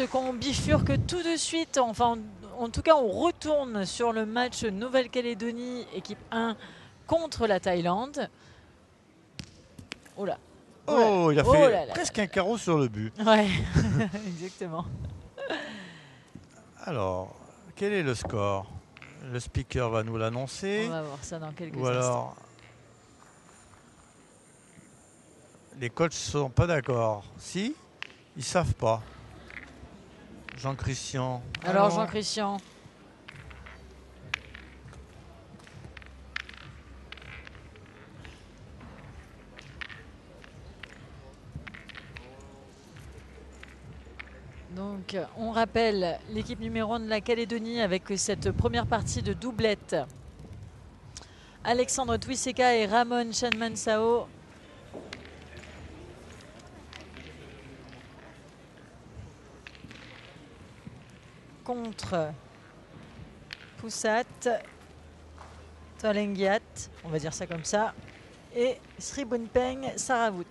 qu'on bifurque tout de suite. Enfin, en, tout cas, on retourne sur le match Nouvelle-Calédonie, équipe 1 contre la Thaïlande. Oh là. Oh. Oh, il a Oh fait là là presque un carreau sur le but. Ouais, exactement. Alors, quel est le score? Le speaker va nous l'annoncer. On va voir ça dans quelques Ou instants. alors, les coachs sont pas d'accord. Si? Ils savent pas. Jean-Christian. Alors. Jean-Christian, Donc, on rappelle l'équipe numéro 1 de la Calédonie avec cette première partie de doublette. Alexandre Twiseka et Ramon Chanmansao. Contre Poussat, Tolengiat, on va dire ça comme ça, et Sribunpeng Saravut.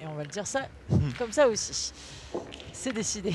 Et on va le dire ça comme ça aussi. C'est décidé.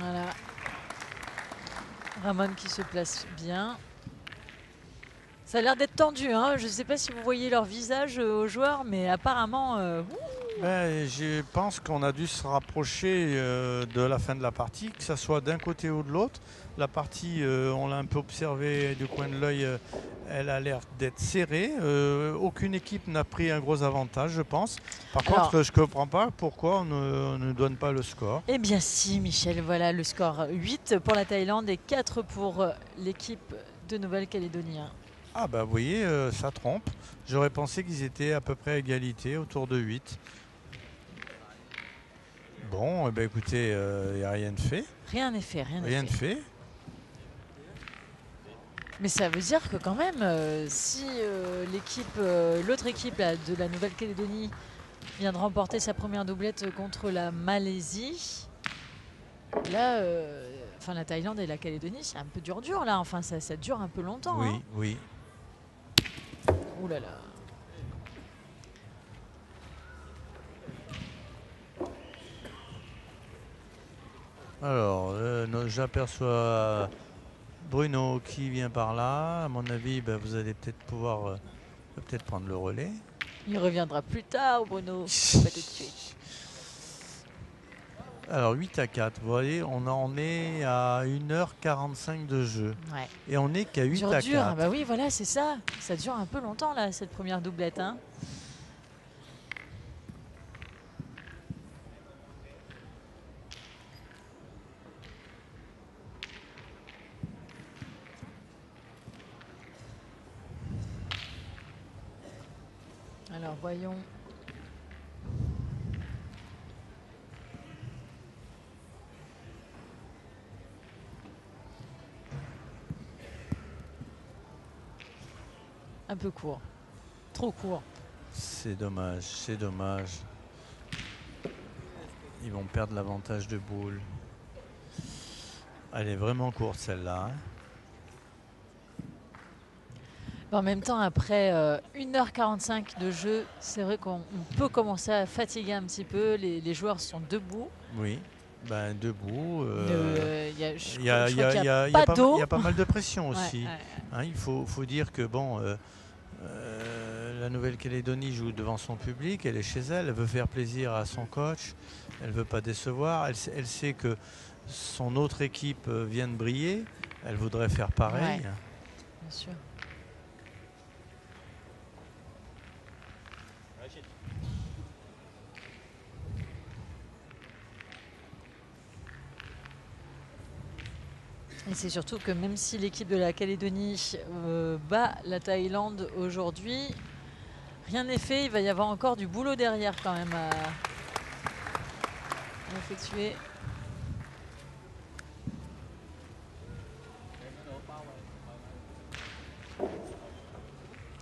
Voilà. Ramon qui se place bien. Ça a l'air d'être tendu. Hein. Je ne sais pas si vous voyez leur visage euh, aux joueurs, mais apparemment, euh, Ben, je pense qu'on a dû se rapprocher euh, de la fin de la partie, que ce soit d'un côté ou de l'autre. La partie, on l'a un peu observé du coin de l'œil, elle a l'air d'être serrée. Euh, aucune équipe n'a pris un gros avantage, je pense. Par Alors- contre, je ne comprends pas pourquoi on ne, on ne donne pas le score. Eh bien si, Michel, voilà le score. 8 pour la Thaïlande et 4 pour euh, l'équipe de Nouvelle-Calédonie. Ah bah vous voyez, euh, ça trompe. J'aurais pensé qu'ils étaient à peu près à égalité, autour de 8. Bon, eh ben, écoutez, il n'y a rien de fait. Rien n'est fait, rien n'est fait. fait. Mais ça veut dire que quand même, euh, si euh, l'équipe, euh, l'autre équipe là, de la Nouvelle-Calédonie vient de remporter sa première doublette contre la Malaisie, là, euh, enfin la Thaïlande et la Calédonie, c'est un peu dur dur là. Enfin, ça, ça dure un peu longtemps. Oui, hein. oui. Ouh là là. Alors, euh, j'aperçois Bruno qui vient par là. À mon avis, ben, vous allez peut-être pouvoir euh, peut-être prendre le relais. Il reviendra plus tard, Bruno. Pas tout de suite. Alors, 8 à 4, vous voyez, on en est à 1h45 de jeu. Ouais. Et on n'est qu'à 8 Dur, à dur. 4. Bah oui, voilà, c'est ça. Ça dure un peu longtemps là, cette première doublette. Hein. Alors voyons. Un peu court. Trop court. C'est dommage, c'est dommage. Ils vont perdre l'avantage de boule. Elle est vraiment courte celle-là. hein. En même temps, après euh, 1h45 de jeu, c'est vrai qu'on on peut commencer à fatiguer un petit peu. Les, les joueurs sont debout. Oui, ben, debout. euh, il y a, je y, je y il y pas pas, d'eau. il y a pas mal de pression aussi. ouais. Hein, il faut, faut dire que bon, euh, euh, la Nouvelle-Calédonie joue devant son public, elle est chez elle, elle veut faire plaisir à son coach, elle veut pas décevoir, elle, sait- elle sait que son autre équipe euh, vient de briller, elle voudrait faire pareil. Ouais. Bien sûr. Et c'est surtout que même si l'équipe de la Calédonie euh, bat la Thaïlande aujourd'hui, rien n'est fait. Il va y avoir encore du boulot derrière quand même à, effectué.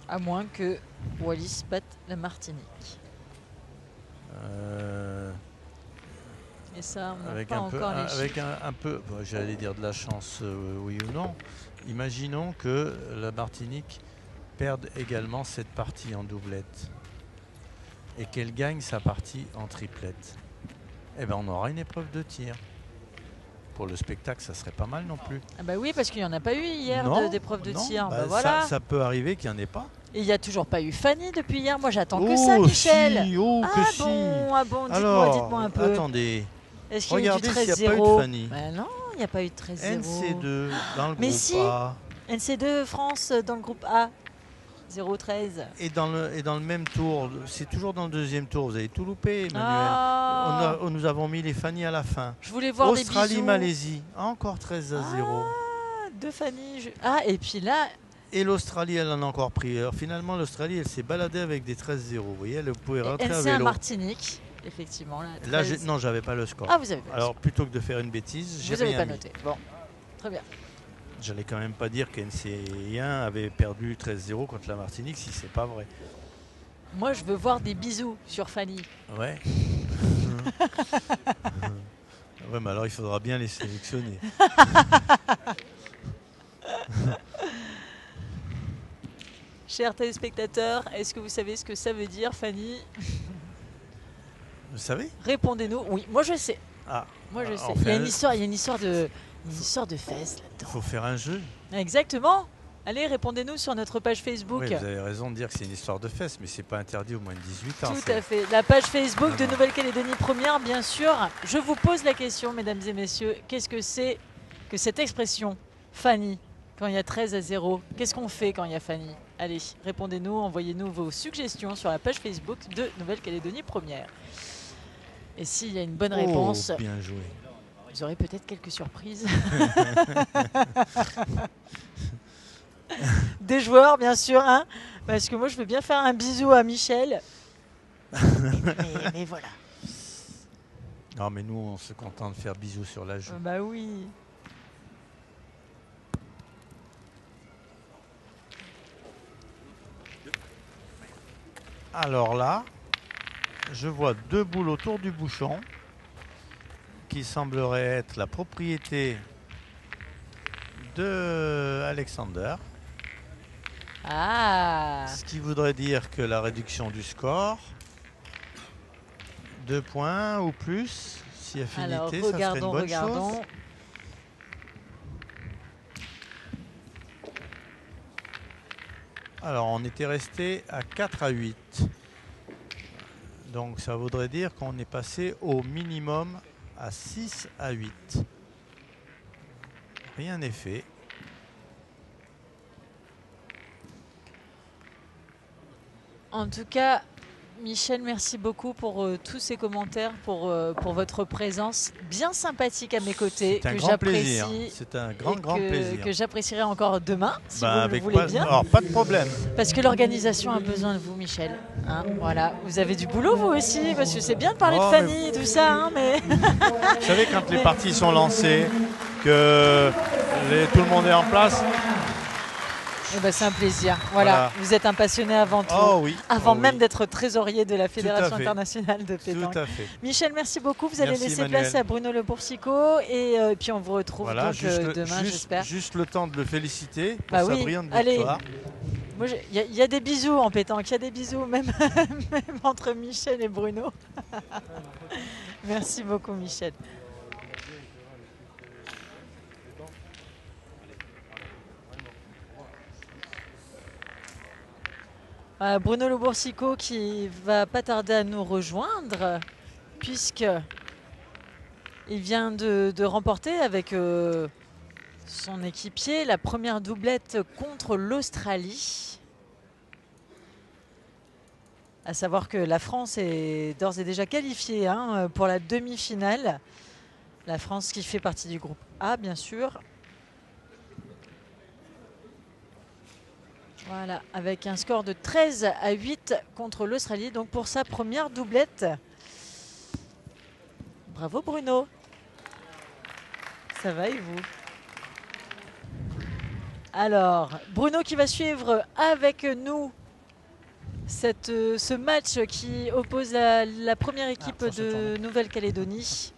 À moins que Wallis batte la Martinique. Euh, Et ça, on avec pas un peu, encore un- les avec chiffres. un, un peu, bon, j'allais dire de la chance, euh, oui ou non. Imaginons que la Martinique perde également cette partie en doublette et qu'elle gagne sa partie en triplette. Eh ben, on aura une épreuve de tir. Pour le spectacle, ça serait pas mal non plus. Ah bah oui, parce qu'il n'y en a pas eu hier de- d'épreuve de, non, tir. bah, Bah ça- voilà. ça, peut arriver qu'il n'y en ait pas. Il n'y a toujours pas eu Fanny depuis hier. Moi, j'attends que ça, Oh, Michel. si, oh, ah que si. bon, ah bon, dites-moi un peu. attendez, Est-ce qu'il y a eu du regardez s'il n'y a pas eu de 13-0 Fanny. Bah non, il n'y a pas eu de 13-0. NC2 dans le Mais groupe si. A. NC2 France dans le groupe A. 0-13. Et dans, le, et dans le même tour, c'est toujours dans le deuxième tour, vous avez tout loupé, Emmanuel. Ah, On a- nous avons mis les Fanny à la fin. je voulais voir des Australie, bisous. Malaisie, encore 13 à 0. Ah, de Fanny. je- Ah, et puis là, Et l'Australie, elle en a encore pris. Alors finalement, l'Australie, elle s'est baladée avec des 13-0. Vous voyez, elle pouvait rentrer à vélo. Martinique. Effectivement. Là, Là, 13. j'ai- non, j'avais pas le score. Ah, vous avez pas Alors plutôt que de faire une bêtise, j'ai Vous n'avez rien pas mis. noté. Bon, très bien. J'allais quand même pas dire qu'NC1 avait perdu 13-0 contre la Martinique si c'est pas vrai. Moi, je veux voir des bisous sur Fanny. Ouais. ouais, mais alors il faudra bien les sélectionner. Chers téléspectateurs, est-ce que vous savez ce que ça veut dire, Fanny? Vous savez Répondez-nous. Oui, moi je sais. Ah, Moi je Ah, sais. Il y a un- une histoire, il y a une histoire de, une histoire de fesses il là-dedans. faut faire un jeu. Exactement. Allez, répondez-nous sur notre page Facebook. Oui, vous avez raison de dire que c'est une histoire de fesses, mais c'est pas interdit au moins de 18 ans. Tout à fait. La page Facebook de Ah. Nouvelle-Calédonie Première, bien sûr. Je vous pose la question, mesdames et messieurs. Qu'est-ce que c'est que cette expression, Fanny, quand il y a 13 à 0 Qu'est-ce qu'on fait quand il y a Fanny? Allez, répondez-nous, envoyez-nous vos suggestions sur la page Facebook de Nouvelle-Calédonie Première. Et s'il y a une bonne Oh, réponse, bien joué. vous aurez peut-être quelques surprises. Des joueurs, bien sûr, hein, parce que moi, je veux bien faire un bisou à Michel. mais, mais voilà. Non, mais nous, on se contente de faire bisous sur la joue. Euh, Bah oui. Alors là, je vois deux boules autour du bouchon qui sembleraient être la propriété de Alexander. Ah Ce qui voudrait dire que la réduction du score, deux points ou plus, si affinité, Alors, ça serait une bonne regardons. chose. Alors, on était resté à 4 à 8. Donc, ça voudrait dire qu'on est passé au minimum à 6 à 8. Rien n'est fait. En tout cas, Michel, merci beaucoup pour euh, tous ces commentaires, pour, euh, pour votre présence bien sympathique à mes côtés, C'est un que grand plaisir. j'apprécie. C'est un grand, et grand que, plaisir. que j'apprécierai encore demain, si Bah, vous le voulez pas, bien. alors, pas de problème. Parce que l'organisation a besoin de vous, Michel. Hein, voilà, vous avez du boulot vous aussi, parce que c'est bien de parler Oh, de Fanny et tout ça, hein, mais Vous savez, quand les parties sont lancées, que les- tout le monde est en place. Eh ben, c'est un plaisir. Voilà. Voilà. vous êtes un passionné avant tout. Oh oui. Avant oh même oui, d'être trésorier de la Fédération internationale de pétanque. Tout à fait. Michel, merci beaucoup. Vous allez laisser Emmanuel. place à Bruno Le Boursicot et, euh, puis on vous retrouve Voilà, donc juste, euh, demain, j'espère. juste le temps de le féliciter pour Bah sa oui, brillante allez. victoire. Il y, a- il y a des bisous en pétanque, il y a des bisous même, même entre Michel et Bruno. merci beaucoup, Michel. Voilà, Bruno Le Boursicot qui va pas tarder à nous rejoindre puisque il vient de, de remporter avec euh, son équipier la première doublette contre l'Australie. À savoir que la France est d'ores et déjà qualifiée hein, pour la demi-finale. La France qui fait partie du groupe A, bien sûr. Voilà, avec un score de 13 à 8 contre l'Australie, donc pour sa première doublette. Bravo Bruno. Ça va et vous? Alors, Bruno qui va suivre avec nous cette, ce match qui oppose la, la première équipe faut se de. Nouvelle-Calédonie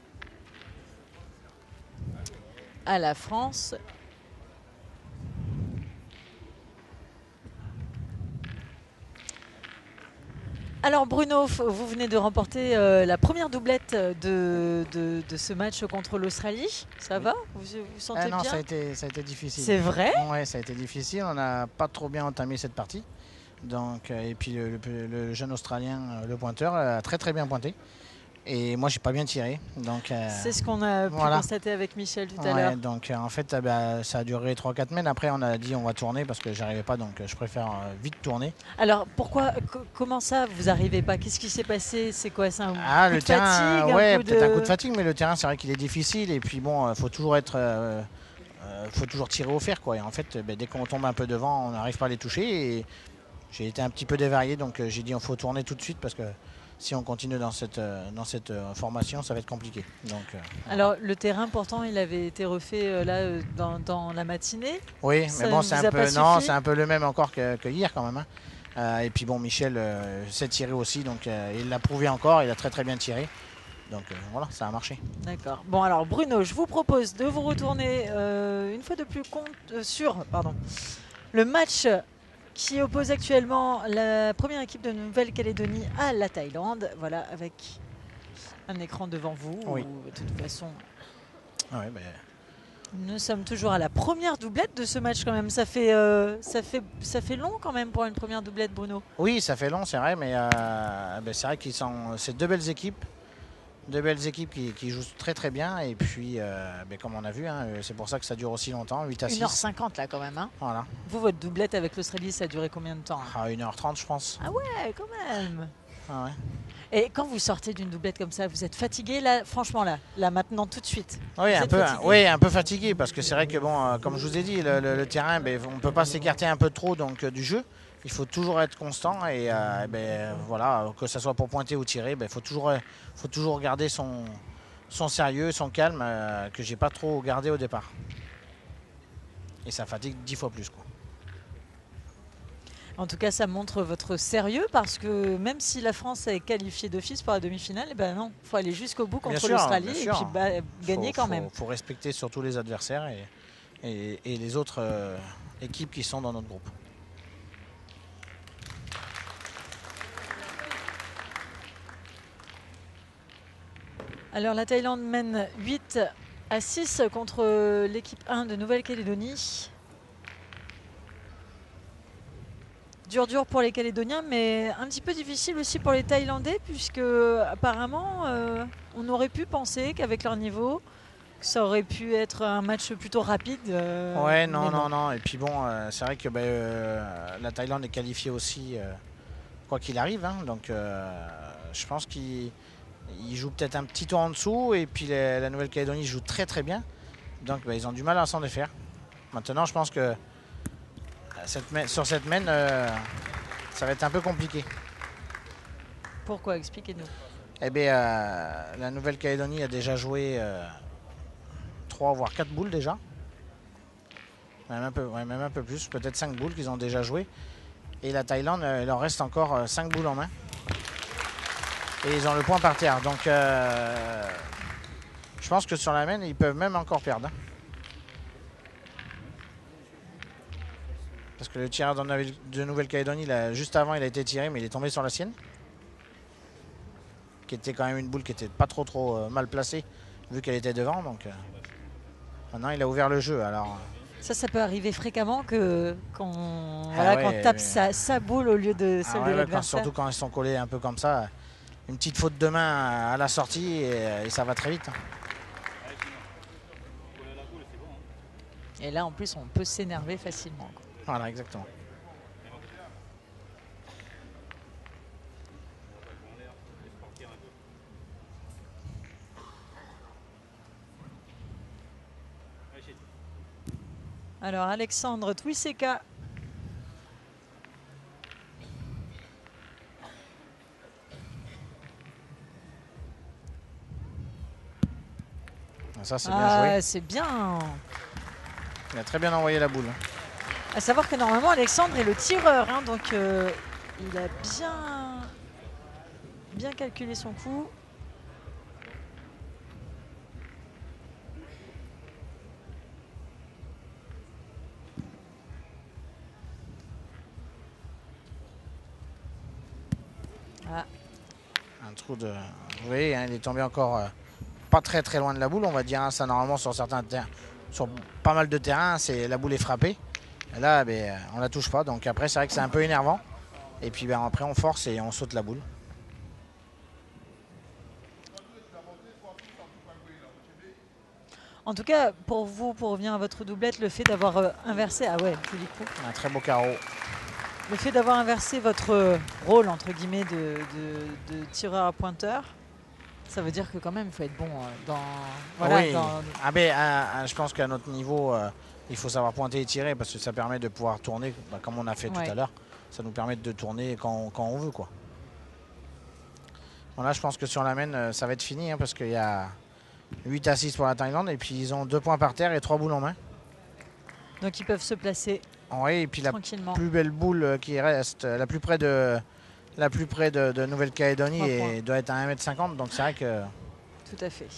à la France. Alors Bruno, vous venez de remporter euh, la première doublette de, de- de ce match contre l'Australie. Ça Oui. va? Vous vous sentez Ah non, bien? ça a, été, ça a été difficile. C'est vrai? Ouais, ça a été difficile. On n'a pas trop bien entamé cette partie. Donc, euh, et puis le, le- le jeune Australien, euh, le pointeur, a très très bien pointé. Et moi, j'ai pas bien tiré. Donc, euh, C'est ce qu'on a pu voilà. constater avec Michel tout à ouais, l'heure. donc euh, en fait, euh, bah, ça a duré 3-4 semaines. Après, on a dit on va tourner parce que j'arrivais pas. Donc, je préfère vite tourner. Alors pourquoi, co- comment ça, vous arrivez pas? Qu'est-ce qui s'est passé? C'est quoi? Un Ah, coup le de terrain, fatigue, ouais, peut-être un coup de fatigue, mais le terrain, c'est vrai qu'il est difficile. Et puis bon, il faut toujours être, faut toujours tirer au fer, quoi. Et en fait, ben, dès qu'on tombe un peu devant, on n'arrive pas à les toucher. Et j'ai été un petit peu dévarié, donc j'ai dit, il faut tourner tout de suite parce que si on continue dans cette, euh, dans cette euh, formation, ça va être compliqué. Donc, euh, Alors le terrain, pourtant, il avait été refait là dans, dans la matinée. oui, ça mais bon, c'est un peu, non, un peu le même encore que, que hier quand même. hein. Euh, et puis bon, Michel euh, sait tirer aussi, donc euh, il l'a prouvé encore. Il a très très bien tiré. Donc voilà, ça a marché. D'accord. Bon alors Bruno, je vous propose de vous retourner une fois de plus compte, sur pardon, le match qui oppose actuellement la première équipe de Nouvelle-Calédonie à la Thaïlande. Voilà, avec un écran devant vous. Oui. où, de toute façon, Ah ouais, ben, nous sommes toujours à la première doublette de ce match quand même. Ça fait, euh, ça fait, ça fait long quand même pour une première doublette, Bruno. Oui, ça fait long, c'est vrai, mais euh, ben, c'est vrai qu'ils sont. C'est deux belles équipes. Deux belles équipes qui, qui jouent très très bien. Et puis, euh, ben, comme on a vu, hein, euh, c'est pour ça que ça dure aussi longtemps, 8 à 6. 1h50 là quand même. hein. Voilà. Vous, votre doublette avec l'Australie, ça a duré combien de temps hein À 1h30, je pense. Ouais, quand même. Ah ouais. Et quand vous sortez d'une doublette comme ça, vous êtes fatigué là, franchement là, là maintenant tout de suite? Oui, Vous un peu, fatigué? Oui, un peu fatigué parce que c'est vrai que bon, euh, comme je vous ai dit, le, le- le terrain, ben, on ne peut pas s'écarter un peu trop donc euh, du jeu. Il faut toujours être constant et euh, ben, voilà, que ce soit pour pointer ou tirer, il faut toujours, euh, faut toujours garder son, son sérieux, son calme euh, que j'ai pas trop gardé au départ. Et ça fatigue dix fois plus quoi. En tout cas, ça montre votre sérieux parce que même si la France est qualifiée d'office pour la demi-finale, eh ben non, faut aller jusqu'au bout contre l'Australie et puis bah, gagner Faut- quand faut- même. faut respecter surtout les adversaires et, et- et les autres euh, équipes qui sont dans notre groupe. Alors la Thaïlande mène 8 à 6 contre l'équipe 1 de Nouvelle-Calédonie. Dur dur pour les Calédoniens, mais un petit peu difficile aussi pour les Thaïlandais, puisque apparemment euh, on aurait pu penser qu'avec leur niveau, ça aurait pu être un match plutôt rapide. euh, Ouais, non, non, non. Et puis bon, euh, c'est vrai que euh, la Thaïlande est qualifiée aussi, quoi qu'il arrive. hein. donc je pense qu'ils ils jouent peut-être un petit tour en dessous. Et puis la, la Nouvelle-Calédonie joue très très bien. Donc ben, ils ont du mal à s'en défaire. Maintenant, je pense que euh, cette main- sur cette main, euh, ça va être un peu compliqué. Pourquoi? Expliquez-nous. Eh bien, euh, la Nouvelle-Calédonie a déjà joué 3 voire 4 boules déjà. Même un peu, ouais, même un peu plus, peut-être 5 boules qu'ils ont déjà joué. Et la Thaïlande, euh, il leur reste encore 5 boules en main. Et ils ont le point par terre. Donc, euh, je pense que sur la main, ils peuvent même encore perdre. hein. Parce que le tireur de Nouvelle- de Nouvelle-Calédonie, juste avant, il a été tiré, mais il est tombé sur la sienne qui était quand même une boule qui était pas trop trop euh, mal placée vu qu'elle était devant. Donc euh, maintenant il a ouvert le jeu. Alors Ça, ça peut arriver fréquemment que qu'on Ah voilà, ouais, qu'on tape mais- sa, sa boule au lieu de ah celle ouais, de l'adversaire. surtout quand ils sont collés un peu comme ça, une petite faute de main à la sortie et, et ça va très vite. Et là, en plus, on peut s'énerver facilement. Voilà, exactement. Alors, Alexandre Twiseka. Ça, c'est bien joué. Ah, c'est bien. Il a très bien envoyé la boule. À savoir que normalement Alexandre est le tireur, hein, donc euh, il a bien, bien calculé son coup. Ah, Un trou de. Vous voyez, hein, il est tombé encore euh, pas très très loin de la boule, on va dire. hein. Ça, normalement, sur certains terrains, sur pas mal de terrains, c'est la boule est frappée. Et là, ben, on la touche pas. Donc après, c'est vrai que c'est un peu énervant. Et puis ben, après, on force et on saute la boule. En tout cas, pour vous, pour revenir à votre doublette, le fait d'avoir euh, inversé, ah ouais, joli coup. Un très beau carreau. Le fait d'avoir inversé votre rôle entre guillemets de, de- de tireur à pointeur, ça veut dire que quand même il faut être bon euh, dans. Voilà, Oui. dans- Ah ben, à- à- je pense qu'à notre niveau, euh, il faut savoir pointer et tirer parce que ça permet de pouvoir tourner bah, comme on a fait Ouais. tout à l'heure. Ça nous permet de tourner quand, quand on veut. quoi. Bon, là, je pense que sur la main, euh, ça va être fini hein, parce qu'il y a 8 à 6 pour la Thaïlande et puis ils ont 2 points par terre et 3 boules en main. donc ils peuvent se placer Oui, et puis la plus belle boule qui reste, la plus près de, la plus près de, de Nouvelle-Calédonie et doit être à 1m50. Donc c'est vrai que Tout à fait.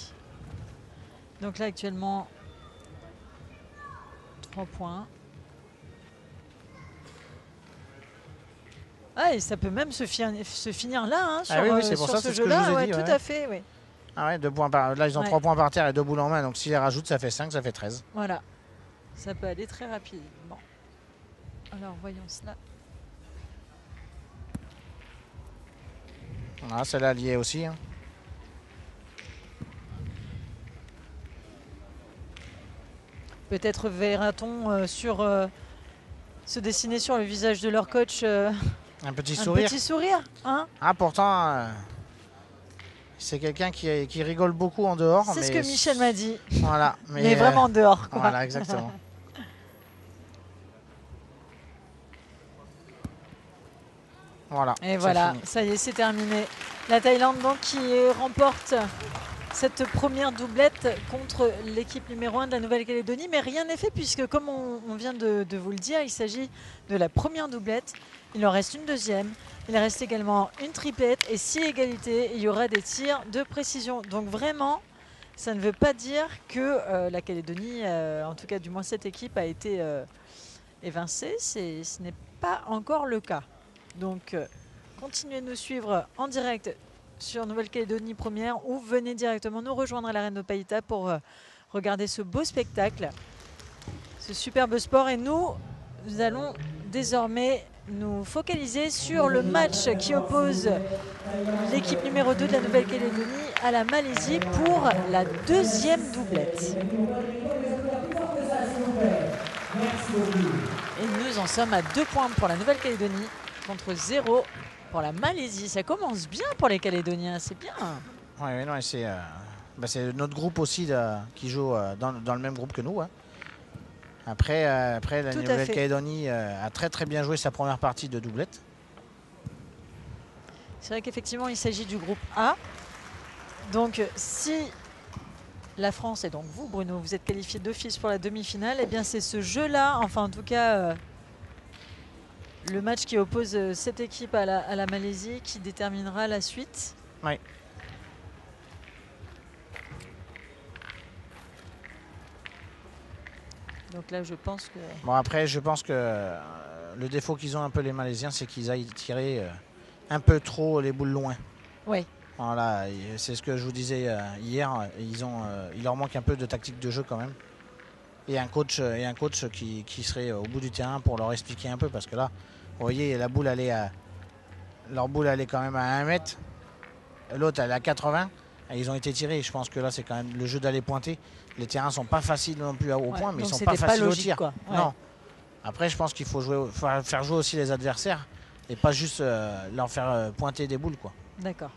Donc là actuellement 3 points. Ah et ça peut même se, fi- se finir là hein, sur, Ah oui, oui, euh, c'est pour sur ça, ce je jeu-là. ai ouais, dit, tout ouais. à fait, oui. ah ouais, deux points par, là, ils ont Ouais. 3 points par terre et 2 boules en main. Donc s'ils les rajoutent, ça fait 5, ça fait 13. Voilà. Ça peut aller très rapidement. Alors voyons cela. Voilà, celle-là liée aussi. hein. Peut-être verra-t-on euh, sur euh, se dessiner sur le visage de leur coach euh, Un petit un sourire. petit sourire. Hein Ah, pourtant, c'est quelqu'un qui, qui rigole beaucoup en dehors. C'est ce que Michel m'a dit. Voilà, Mais, mais, vraiment dehors. Quoi. Voilà, exactement. Voilà. Et voilà, fini. ça y est, c'est terminé. La Thaïlande donc qui remporte cette première doublette contre l'équipe numéro 1 de la Nouvelle-Calédonie. Mais rien n'est fait puisque comme on, on vient de, de vous le dire, il s'agit de la première doublette. Il en reste une deuxième. Il reste également une triplette et si égalité, il y aura des tirs de précision. Donc vraiment, ça ne veut pas dire que euh, la Calédonie, euh, en tout cas du moins cette équipe, a été euh, évincée. Ce n'est pas encore le cas. Donc euh, continuez de nous suivre en direct sur Nouvelle-Calédonie Première ou venez directement nous rejoindre à l'arène de Païta pour euh, regarder ce beau spectacle, ce superbe sport. Et nous, nous allons désormais nous focaliser sur le match qui oppose l'équipe numéro 2 de la Nouvelle-Calédonie à la Malaisie pour la deuxième doublette. Et nous en sommes à deux points pour la Nouvelle-Calédonie contre zéro pour la Malaisie. Ça commence bien pour les Calédoniens, c'est bien. Ouais, non, et c'est, euh, bah, c'est notre groupe aussi qui joue euh, dans, dans le même groupe que nous. hein. Après, euh, après la. Nouvelle-Calédonie a très très bien joué sa première partie de doublette. C'est vrai qu'effectivement, il s'agit du groupe A. Donc, si la France, et donc vous, Bruno, vous êtes qualifié d'office pour la demi-finale, eh bien, c'est ce jeu-là, enfin, en tout cas, le match qui oppose euh, cette équipe à la, à la Malaisie qui déterminera la suite. Oui. Donc là, je pense que. Bon, après, je pense que euh, le défaut qu'ils ont un peu les Malaisiens, c'est qu'ils aillent tirer euh, un peu trop les boules loin. Oui. Voilà, c'est ce que je vous disais euh, hier. Ils ont, il leur manque un peu de tactique de jeu quand même. Et un coach, et un coach qui, qui serait au bout du terrain pour leur expliquer un peu. Parce que là, vous voyez, la boule, elle est à, leur boule, elle est quand même à 1 mètre. L'autre, elle est à 80. Et ils ont été tirés. Je pense que là, c'est quand même le jeu d'aller pointer. Les terrains sont pas faciles non plus au Ouais, point, mais ils sont pas faciles logique, au tir. quoi. Ouais. Non. Après, je pense qu'il faut jouer, au- faut faire jouer aussi les adversaires et pas juste euh, leur faire euh, pointer des boules, quoi. D'accord.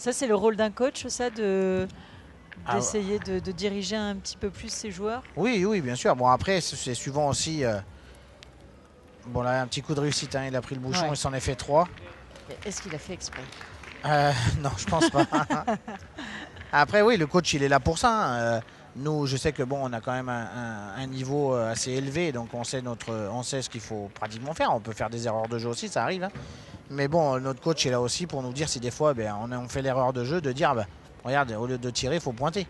Ça, c'est le rôle d'un coach, ça, de, Ah, d'essayer de, de diriger un petit peu plus ses joueurs Oui, oui, bien sûr. Bon, après, c'est- suivant aussi. euh, Bon, là, un petit coup de réussite. hein, Il a pris le bouchon, Ouais. il s'en est fait trois. Est-ce qu'il a fait exprès? Euh, non, je pense pas. Après, oui, le coach, il est là pour ça. hein. Nous, je sais que bon, on a quand même un, niveau euh, assez élevé, donc on sait notre, on sait ce qu'il faut pratiquement faire. On peut faire des erreurs de jeu aussi, ça arrive. hein. Mais bon, notre coach est là aussi pour nous dire si des fois, ben, on, fait l'erreur de jeu de dire, ben, regarde, au lieu de tirer, il faut pointer.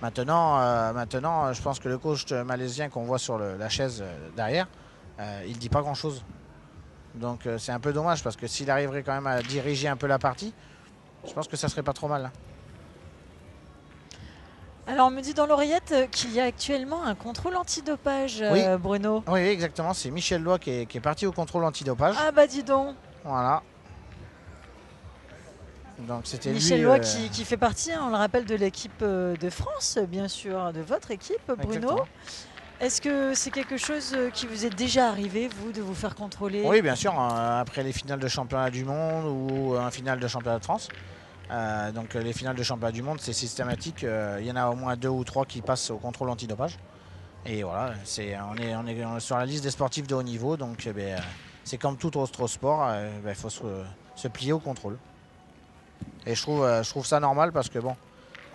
Maintenant, euh, maintenant, je pense que le coach malaisien qu'on voit sur la chaise euh, derrière, euh, il dit pas grand-chose. Donc c'est un peu dommage parce que s'il arriverait quand même à diriger un peu la partie, je pense que ça serait pas trop mal. hein. Alors, on me dit dans l'oreillette euh, qu'il y a actuellement un contrôle antidopage, Oui. euh, Bruno. Oui, exactement. C'est Michel Lois qui est, qui est parti au contrôle antidopage. Ah bah dis donc, Voilà. Donc c'était lui. Michel Lois euh, qui, qui fait partie, hein, on le rappelle, de l'équipe de France, bien sûr, de votre équipe, Bruno. exactement. Est-ce que c'est quelque chose qui vous est déjà arrivé, vous, de vous faire contrôler? Oui, bien sûr. euh, après les finales de championnat du monde ou un final de championnat de France. Euh, donc euh, les finales de championnat du monde, c'est systématique. euh, Il y en a au moins deux ou trois qui passent au contrôle antidopage. Et voilà, on, est, on, est, on est sur la liste des sportifs de haut niveau. Donc eh ben, euh, c'est comme tout autre sport, il faut se, se plier au contrôle. Et je trouve, euh, je trouve ça normal parce que bon,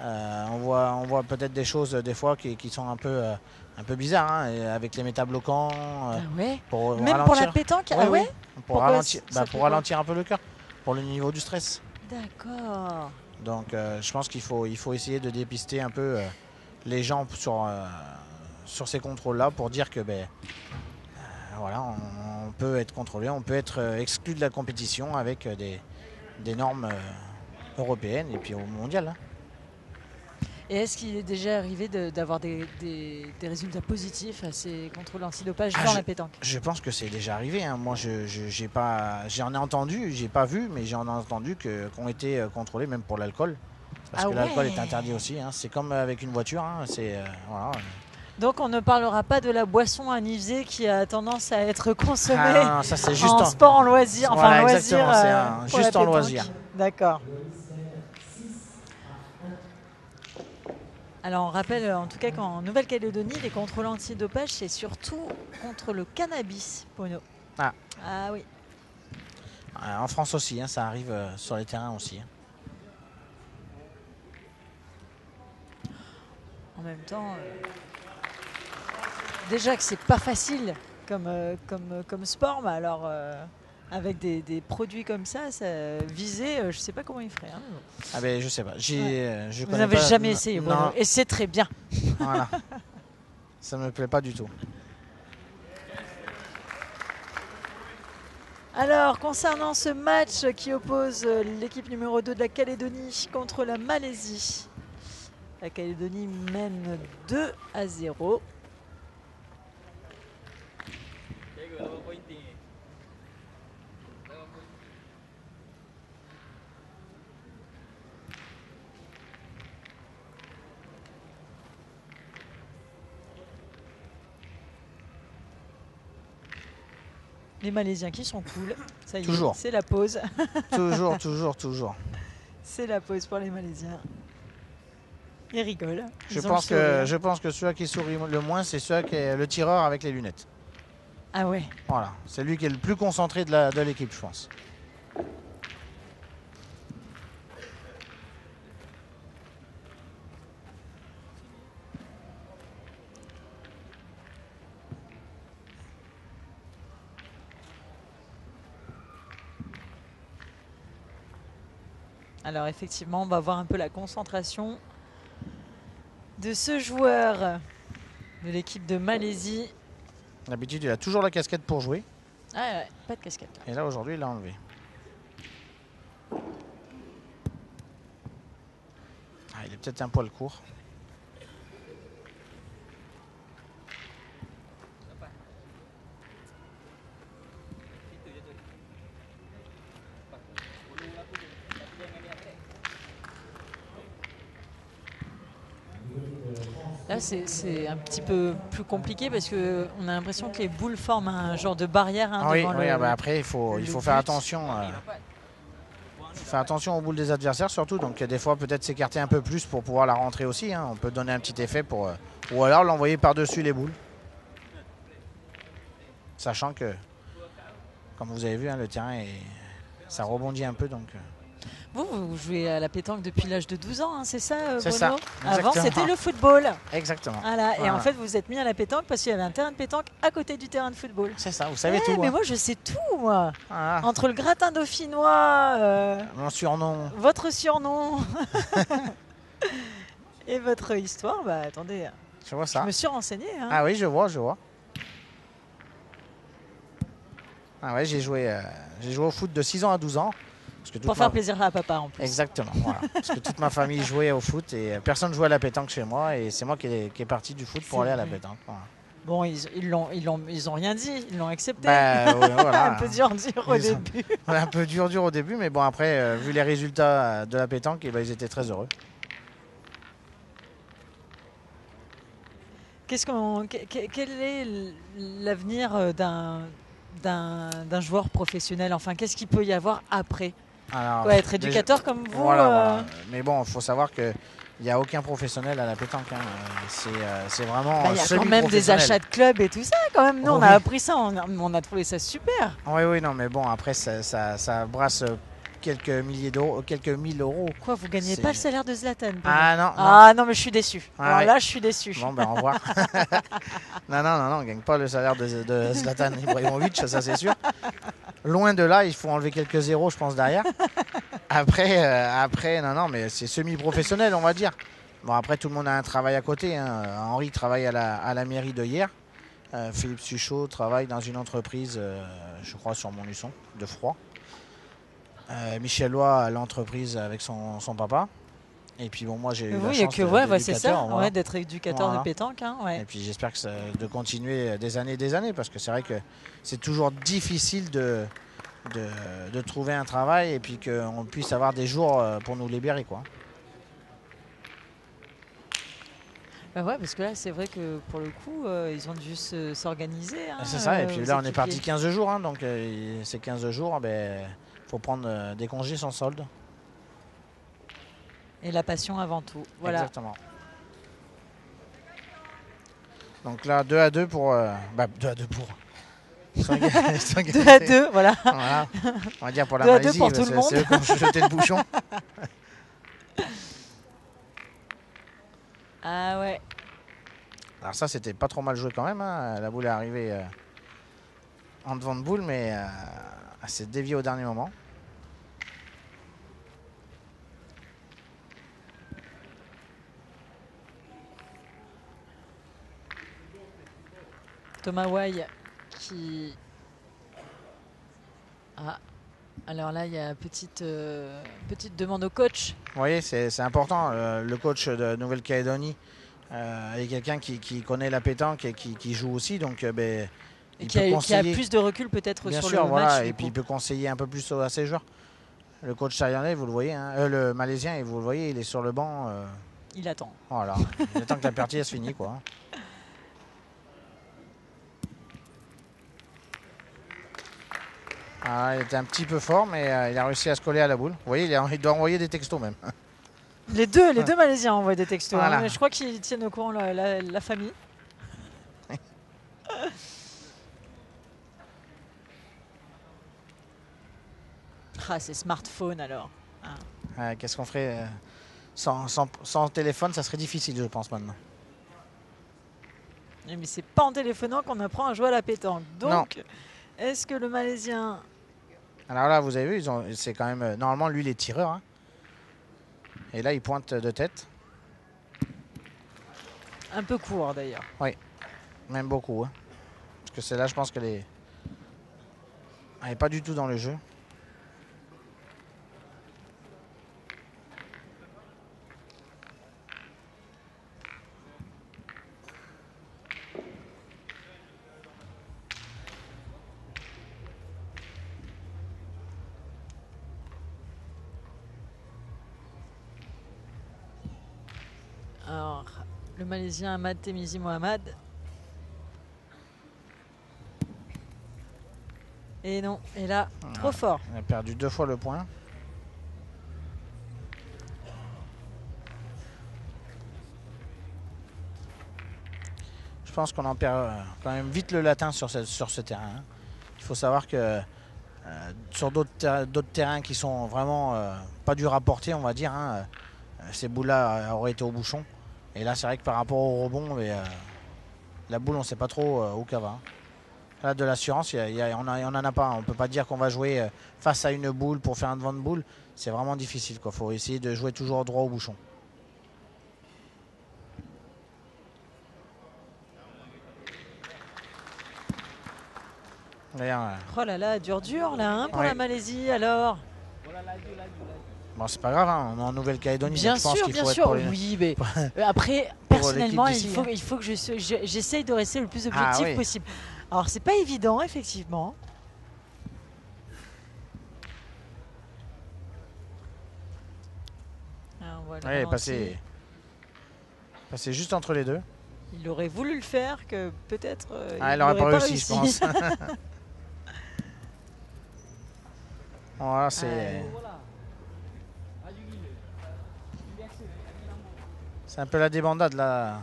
euh, on voit, on voit peut-être des choses euh, des fois qui, qui sont un peu, euh, un peu bizarres, hein, avec les métabloquants. euh, Ah ouais pour Même pour la pétanque Oui, Ah oui. ouais Pour, Pourquoi ralentir, ça bah, pour ralentir un peu le cœur, pour le niveau du stress. D'accord. Donc euh, je pense qu'il faut, il faut essayer de dépister un peu euh, les gens sur, euh, sur ces contrôles-là pour dire que ben, voilà, on, peut être contrôlé, on peut être exclu de la compétition avec des, des normes européennes et puis au mondial. hein. Et est-ce qu'il est déjà arrivé de- d'avoir des, des- des résultats positifs à ces contrôles antidopage Ah, dans je- la pétanque? Je pense que c'est déjà arrivé. hein. Moi, je, je- pas, j'en ai entendu, j'ai pas vu, mais j'en ai entendu qu'on été euh, contrôlés même pour l'alcool, parce Ah que l'alcool est interdit aussi. hein. C'est comme avec une voiture. hein. C'est euh, voilà. Donc on ne parlera pas de la boisson anisée qui a tendance à être consommée Ah, non, non, ça juste en en- sport, en loisir, enfin Voilà, en loisir. euh, un- juste en loisir. D'accord. Alors on rappelle en tout cas qu'en Nouvelle-Calédonie, les contrôles antidopage, c'est surtout contre le cannabis, Pono. Ah. Ah oui. Euh, En France aussi, hein, ça arrive euh, sur les terrains aussi. hein. En même temps, euh, déjà que c'est pas facile comme, euh, comme, euh, comme sport, mais alors euh, avec des, des produits comme ça, ça viser, euh, je sais pas comment ils feraient. hein. Ah ben je sais pas. J'ai, euh, je Vous n'avez jamais non, essayé, Non, et c'est très bien. voilà. ça me plaît pas du tout. Alors, concernant ce match qui oppose euh, l'équipe numéro 2 de la Calédonie contre la Malaisie, la Calédonie mène 2 à 0. Les Malaisiens qui sont cool. Ça y est, Toujours. c'est la pause. toujours, toujours, toujours. C'est la pause pour les Malaisiens. Ils rigolent. Je Ils pense, que, je pense que celui qui sourit le moins, c'est celui qui est le tireur avec les lunettes. Ah ouais. Voilà, c'est lui qui est le plus concentré de l'équipe, je pense. Alors effectivement, on va voir un peu la concentration de ce joueur de l'équipe de Malaisie. D'habitude, il a toujours la casquette pour jouer. Ah ouais, pas de casquette. là. Et là, aujourd'hui, il l'a enlevé. Ah, il est peut-être un poil court. Là, c'est- un petit peu plus compliqué parce que on a l'impression que les boules forment un genre de barrière hein, Ah oui, le. ah bah après, il faut, il faut faire but. attention. euh. Faire attention aux boules des adversaires surtout, donc des fois peut-être s'écarter un peu plus pour pouvoir la rentrer aussi. hein. On peut donner un petit effet pour. euh, ou alors l'envoyer par-dessus les boules. Sachant que, comme vous avez vu, hein, le terrain est. Ça rebondit un peu donc. euh, Vous, vous jouez à la pétanque depuis l'âge de 12 ans, hein, c'est ça, euh, C'est Bruno ça, Avant, c'était le football. Exactement. Voilà. Et en fait, vous vous êtes mis à la pétanque parce qu'il y avait un terrain de pétanque à côté du terrain de football. C'est ça, vous savez Eh, tout. mais hein. moi, je sais tout, moi. Ah, Entre le gratin dauphinois, euh, mon surnom. votre surnom et votre histoire, bah attendez, Je vois je ça. me suis renseigné. hein. Ah oui, je vois, je vois. Ah ouais, j'ai joué, euh, j'ai joué au foot de 6 ans à 12 ans. Parce que toute pour ma- faire plaisir à papa en plus. Exactement, voilà. Parce que toute ma famille jouait au foot et euh, personne jouait à la pétanque chez moi et c'est moi qui est, qui est parti du foot pour aller à la pétanque. voilà. Bon, ils, ils, l'ont, ils, l'ont, ils ont rien dit, ils l'ont accepté. Bah, ouais, voilà. un peu dur, dur au Ils ont- début. Ouais, un peu dur dur au début, mais bon après, euh, vu les résultats euh, de la pétanque, eh ben, ils étaient très heureux. Qu'est-ce qu'on, que- que- quel est l'avenir d'un, d'un, d'un joueur professionnel? Enfin, qu'est-ce qu'il peut y avoir après? Alors, Être déjà- éducateur comme vous Voilà, euh, voilà. Mais bon, il faut savoir que il n'y a aucun professionnel à la pétanque. hein. C'est euh, c'est vraiment. bah, Il y a quand même des achats de clubs et tout ça, quand même. Nous, on Oui. a appris ça, on a, on a trouvé ça super. Oui, oui, non, mais bon, après, ça, ça, ça brasse quelques milliers d'euros, quelques mille euros. Quoi, vous gagnez pas le salaire de Zlatan Ah non, non. Ah non, mais je suis déçu. Ah Alors ouais. là, je suis déçu. Bon, ben au revoir. non, non, non, non, on gagne pas le salaire de, de Zlatan Ibrahimovic, ça c'est sûr. Loin de là, il faut enlever quelques zéros, je pense, derrière. Après, euh, après non, non, mais c'est semi-professionnel, on va dire. Bon, après, tout le monde a un travail à côté. hein. Henri travaille à la, à la mairie de hier. Euh, Philippe Suchot travaille dans une entreprise, euh, je crois, sur Montluçon, de froid. Euh, Michel Loy à l'entreprise avec son, son papa. Et puis bon, moi j'ai eu Oui, la chance que ouais, ça, voilà. ouais, d'être éducateur Voilà. de pétanque. hein, ouais. Et puis j'espère que ça, de continuer des années et des années parce que c'est vrai que c'est toujours difficile de, de, de trouver un travail et puis qu'on puisse avoir des jours euh, pour nous libérer. Quoi. Bah ouais, parce que là, c'est vrai que pour le coup, euh, ils ont dû se- s'organiser. hein, c'est ça, et euh, puis là on est parti équipiers. 15 jours, hein, donc euh, ces 15 jours, il faut prendre euh, des congés sans solde. Et la passion avant tout. Voilà. Exactement. Donc là 2 à 2 pour... euh, bah 2 à 2 pour... Sans ga- sans 2 à gagner. 2, voilà. Voilà. On va dire pour la Deux à deux Malaisie, pour c'est eux qui ont jeté le bouchon. Ah ouais. Alors ça, c'était pas trop mal joué quand même. hein. La boule est arrivée euh, en devant de boule, mais euh, elle s'est déviée au dernier moment. Thomas Way qui. Ah. Alors là, il y a une petite, euh, petite demande au coach. Voyez, c'est important. euh, le coach de Nouvelle-Calédonie euh, est quelqu'un qui, qui connaît la pétanque et qui, qui joue aussi. Donc, ben, Et il qui peut a, qui a conseiller. plus de recul peut-être sur sûr, le voilà. match. et puis, il peut conseiller un peu plus à ses joueurs. Le coach thaïlandais, vous le voyez, hein, le malaisien, et vous le voyez, il est sur le banc. Il attend. voilà. Il attend que la partie se finisse, quoi. Ah, il était un petit peu fort, mais euh, il a réussi à se coller à la boule. Vous voyez, il, a- il doit envoyer des textos même. Les deux, les deux Malaisiens envoient des textos. hein, Voilà. je crois qu'ils tiennent au courant la, la- la famille. ah, c'est smartphone alors. Euh, Qu'est-ce qu'on ferait euh, sans, sans- sans téléphone, ça serait difficile, je pense, maintenant. Eh, Mais c'est pas en téléphonant qu'on apprend à jouer à la pétanque. Donc, est-ce que le Malaisien. Alors là, vous avez vu, ils ont- c'est quand même. euh, normalement, lui, il est tireur. hein. Et là, il pointe de tête, Un peu court d'ailleurs. même beaucoup. hein. Parce que c'est là, je pense qu'elle est. Elle n'est pas du tout dans le jeu. le Malaisien Ahmad Temizi Mohamed. Et non, et là, trop ah, fort. Il a perdu deux fois le point. Je pense qu'on en perd euh, quand même vite le latin sur ce, terrain. Hein. Il faut savoir que euh, sur d'autres terrains qui sont vraiment euh, pas durs à on va dire, hein, ces boules-là auraient été au bouchon. Et là, c'est vrai que par rapport au rebond, mais, euh, la boule, on ne sait pas trop euh, où qu'elle va. hein. Là, de l'assurance, on n'en a pas. On ne peut pas dire qu'on va jouer euh, face à une boule pour faire un devant de boule. C'est vraiment difficile. Il faut essayer de jouer toujours droit au bouchon. Oh là là, dur dur là hein, pour Ouais. la Malaisie alors. Bon, c'est pas grave, hein, on est en Nouvelle-Calédonie. Bien donc je pense sûr, bien faut sûr, oui, mais après, personnellement, il faut, il faut que je j'essaye de rester le plus objectif Ah oui. possible. Alors, c'est pas évident, effectivement. Ah, on voit le Ouais, passer, passer juste entre les deux. Il aurait voulu le faire, que peut-être. euh, Ah, il elle aurait pas n'aurait réussi, je pense. voilà, c'est. C'est un peu la débandade là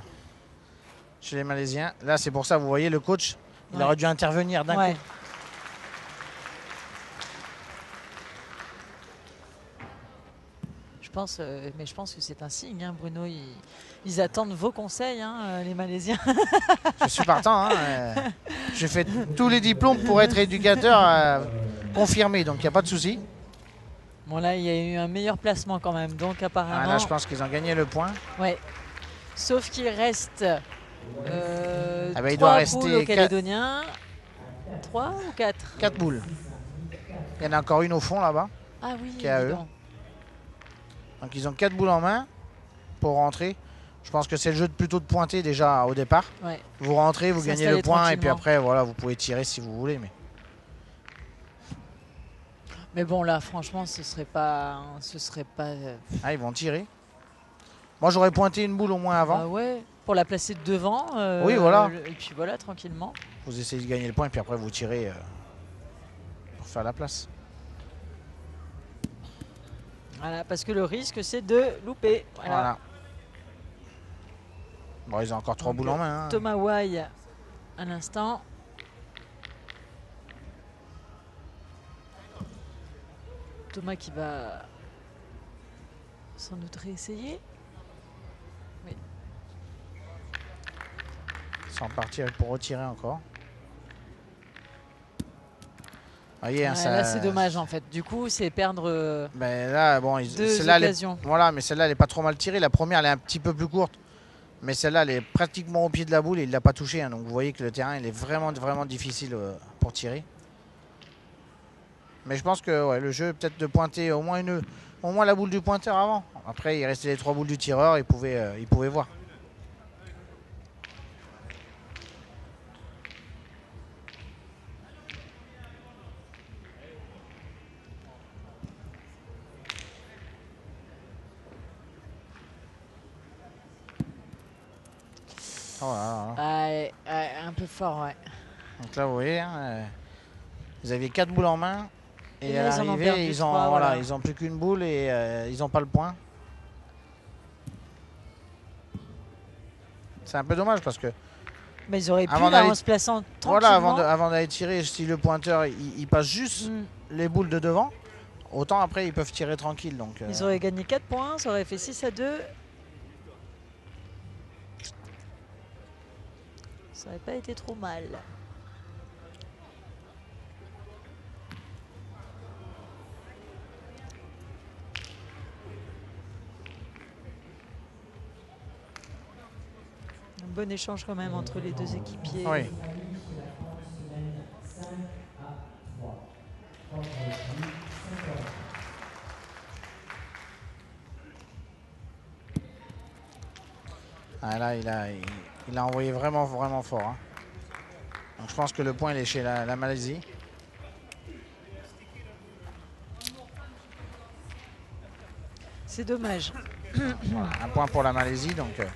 chez les Malaisiens. Là, c'est pour ça, vous voyez, le coach, il aurait dû intervenir d'un Ouais. coup. Je pense, euh, mais je pense que c'est un signe, hein, Bruno. Ils, ils attendent vos conseils, hein, euh, les Malaisiens. Je suis partant. Hein, euh, J'ai fait tous les diplômes pour être éducateur confirmé, donc il n'y a pas de souci. Bon, là, il y a eu un meilleur placement quand même. Donc, Ah, apparemment. là, je pense qu'ils ont gagné le point. Ouais. Sauf qu'il reste euh, Ah bah, il doit rester aux Calédoniens. Trois ou quatre? 4 boules. Il y en a encore une au fond là-bas. Ah oui, Qui est à eux. donc. Ils ont 4 boules en main pour rentrer. Je pense que c'est le jeu de plutôt de pointer déjà au départ. Ouais. Vous rentrez, vous gagnez le point et puis après voilà, vous pouvez tirer si vous voulez. Mais Mais bon, là, franchement, ce serait pas. Ce serait pas. euh, ah, ils vont tirer. Moi j'aurais pointé une boule au moins avant. bah ouais. Pour la placer devant. euh, Oui, voilà. le- Et puis voilà, tranquillement. Vous essayez de gagner le point et puis après vous tirez euh, pour faire la place. Voilà, parce que le risque, c'est de louper. Voilà. Voilà. Bon, ils ont encore trois boules en main. hein. Thomas Way, à l'instant. Thomas qui va sans doute réessayer. Sans partir pour retirer encore. Voyez, hein, ça- Là, c'est dommage en fait. Du coup, c'est perdre euh, Ben là, bon, deux est- occasions. Voilà, mais celle-là, elle est pas trop mal tirée. La première, elle est un petit peu plus courte. Mais celle-là, elle est pratiquement au pied de la boule et il l'a pas touchée. hein. donc vous voyez que le terrain, il est vraiment, vraiment difficile euh, pour tirer. Mais je pense que ouais, le jeu, peut-être de pointer au moins, une, au moins la boule du pointeur avant. Après, il restait les trois boules du tireur. Il pouvait, euh, il pouvait voir. Oh là là ouais, un peu fort, ouais. Donc là, vous voyez, hein, euh, vous aviez quatre boules en main. Et, Et à l'arrivée, ils ont, voilà, voilà. ils ont plus qu'une boule et euh, ils n'ont pas le point. C'est un peu dommage parce que Mais ils auraient pu, là, en se plaçant tranquillement. voilà, avant de- avant d'aller tirer, si le pointeur il, il passe juste Mm. les boules de devant, autant après ils peuvent tirer tranquille. Donc, euh, Ils auraient gagné 4 points, ça aurait fait 6 à 2. Ça aurait pas été trop mal. Bon échange quand même entre les deux équipiers. oui. Ah, là, il a, il, il a envoyé vraiment, vraiment fort. hein. Donc, je pense que le point il est chez la, la Malaisie. C'est dommage. Un point pour la Malaisie. Donc, euh,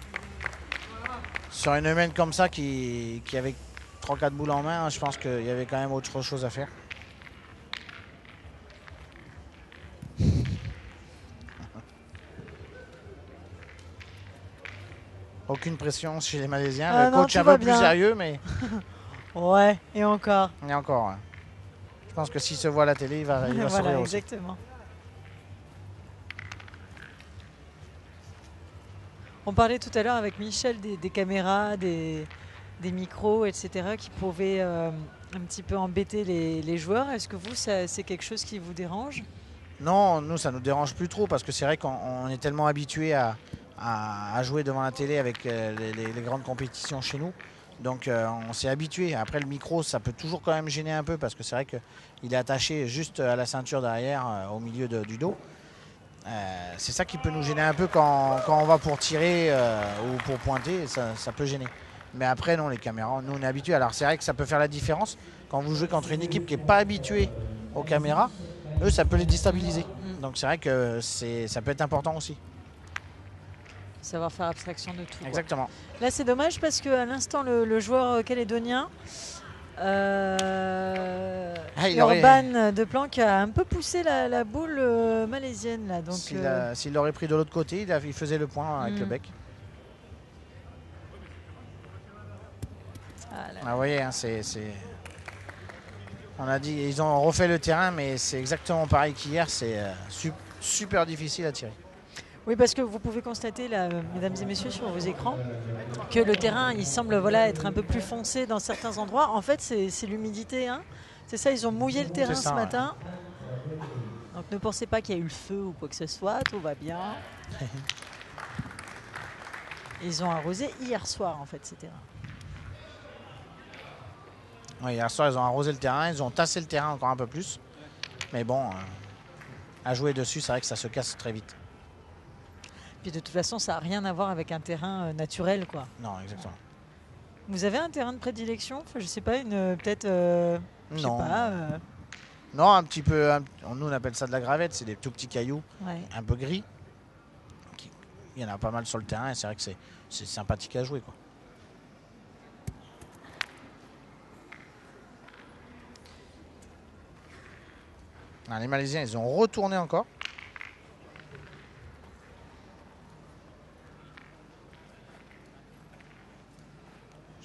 sur une humaine comme ça qui, qui avait 3-4 boules en main, je pense qu'il y avait quand même autre chose à faire. Aucune pression chez les Malaisiens. Ah le non, coach est un peu plus bien. sérieux, mais Ouais, et encore. et encore. ouais. Je pense que s'il se voit à la télé, il va, il va voilà, sourire aussi. On parlait tout à l'heure avec Michel des, caméras, des, micros, etc., qui pouvaient euh, un petit peu embêter les, joueurs. Est-ce que vous, c'est quelque chose qui vous dérange? Non, nous, ça nous dérange plus trop parce que c'est vrai qu'on on est tellement habitué à, jouer devant la télé avec euh, les, grandes compétitions chez nous. Donc euh, on s'est habitué. Après le micro, ça peut toujours quand même gêner un peu parce que c'est vrai qu'il est attaché juste à la ceinture derrière, au milieu du dos. Euh, c'est ça qui peut nous gêner un peu quand, quand on va pour tirer euh, ou pour pointer, ça, ça peut gêner. Mais après, non, les caméras, nous on est habitués. Alors c'est vrai que ça peut faire la différence quand vous jouez contre une équipe qui n'est pas habituée aux caméras. Eux, ça peut les déstabiliser. Donc c'est vrai que c'est, ça peut être important aussi. Savoir faire abstraction de tout. quoi. Exactement. Là, c'est dommage parce qu'à l'instant, le, le joueur euh, calédonien, euh, Ah, aurait- Urban de Planck, a un peu poussé la, la boule euh, malaisienne. Là, donc, S'il, euh, s'il l'aurait pris de l'autre côté, il, a- il faisait le point avec Mm. le bec. ah là, Ah, vous voyez, hein, c'est, On a dit, ils ont refait le terrain, mais c'est exactement pareil qu'hier. C'est euh, su- super difficile à tirer. Oui, parce que vous pouvez constater, là, mesdames et messieurs, sur vos écrans, que le terrain, il semble voilà, être un peu plus foncé dans certains endroits. En fait, c'est l'humidité. hein. C'est ça, ils ont mouillé le terrain ça, ce ouais. matin. Donc ne pensez pas qu'il y a eu le feu ou quoi que ce soit, tout va bien. Ils ont arrosé hier soir, en fait, ces terrains. Ouais, hier soir, ils ont arrosé le terrain, ils ont tassé le terrain encore un peu plus. Mais bon, euh, à jouer dessus, c'est vrai que ça se casse très vite. Puis de toute façon, ça n'a rien à voir avec un terrain euh, naturel, quoi. Non, exactement. Vous avez un terrain de prédilection? Enfin, Je sais pas, une euh, peut-être, euh, Non. pas. euh, Non, un petit peu. un- nous, on appelle ça de la gravette. C'est des tout petits cailloux, ouais. un peu gris. Il y en a pas mal sur le terrain et c'est vrai que c'est, c'est sympathique à jouer. Quoi. Ah, les Malaisiens, ils ont retourné encore.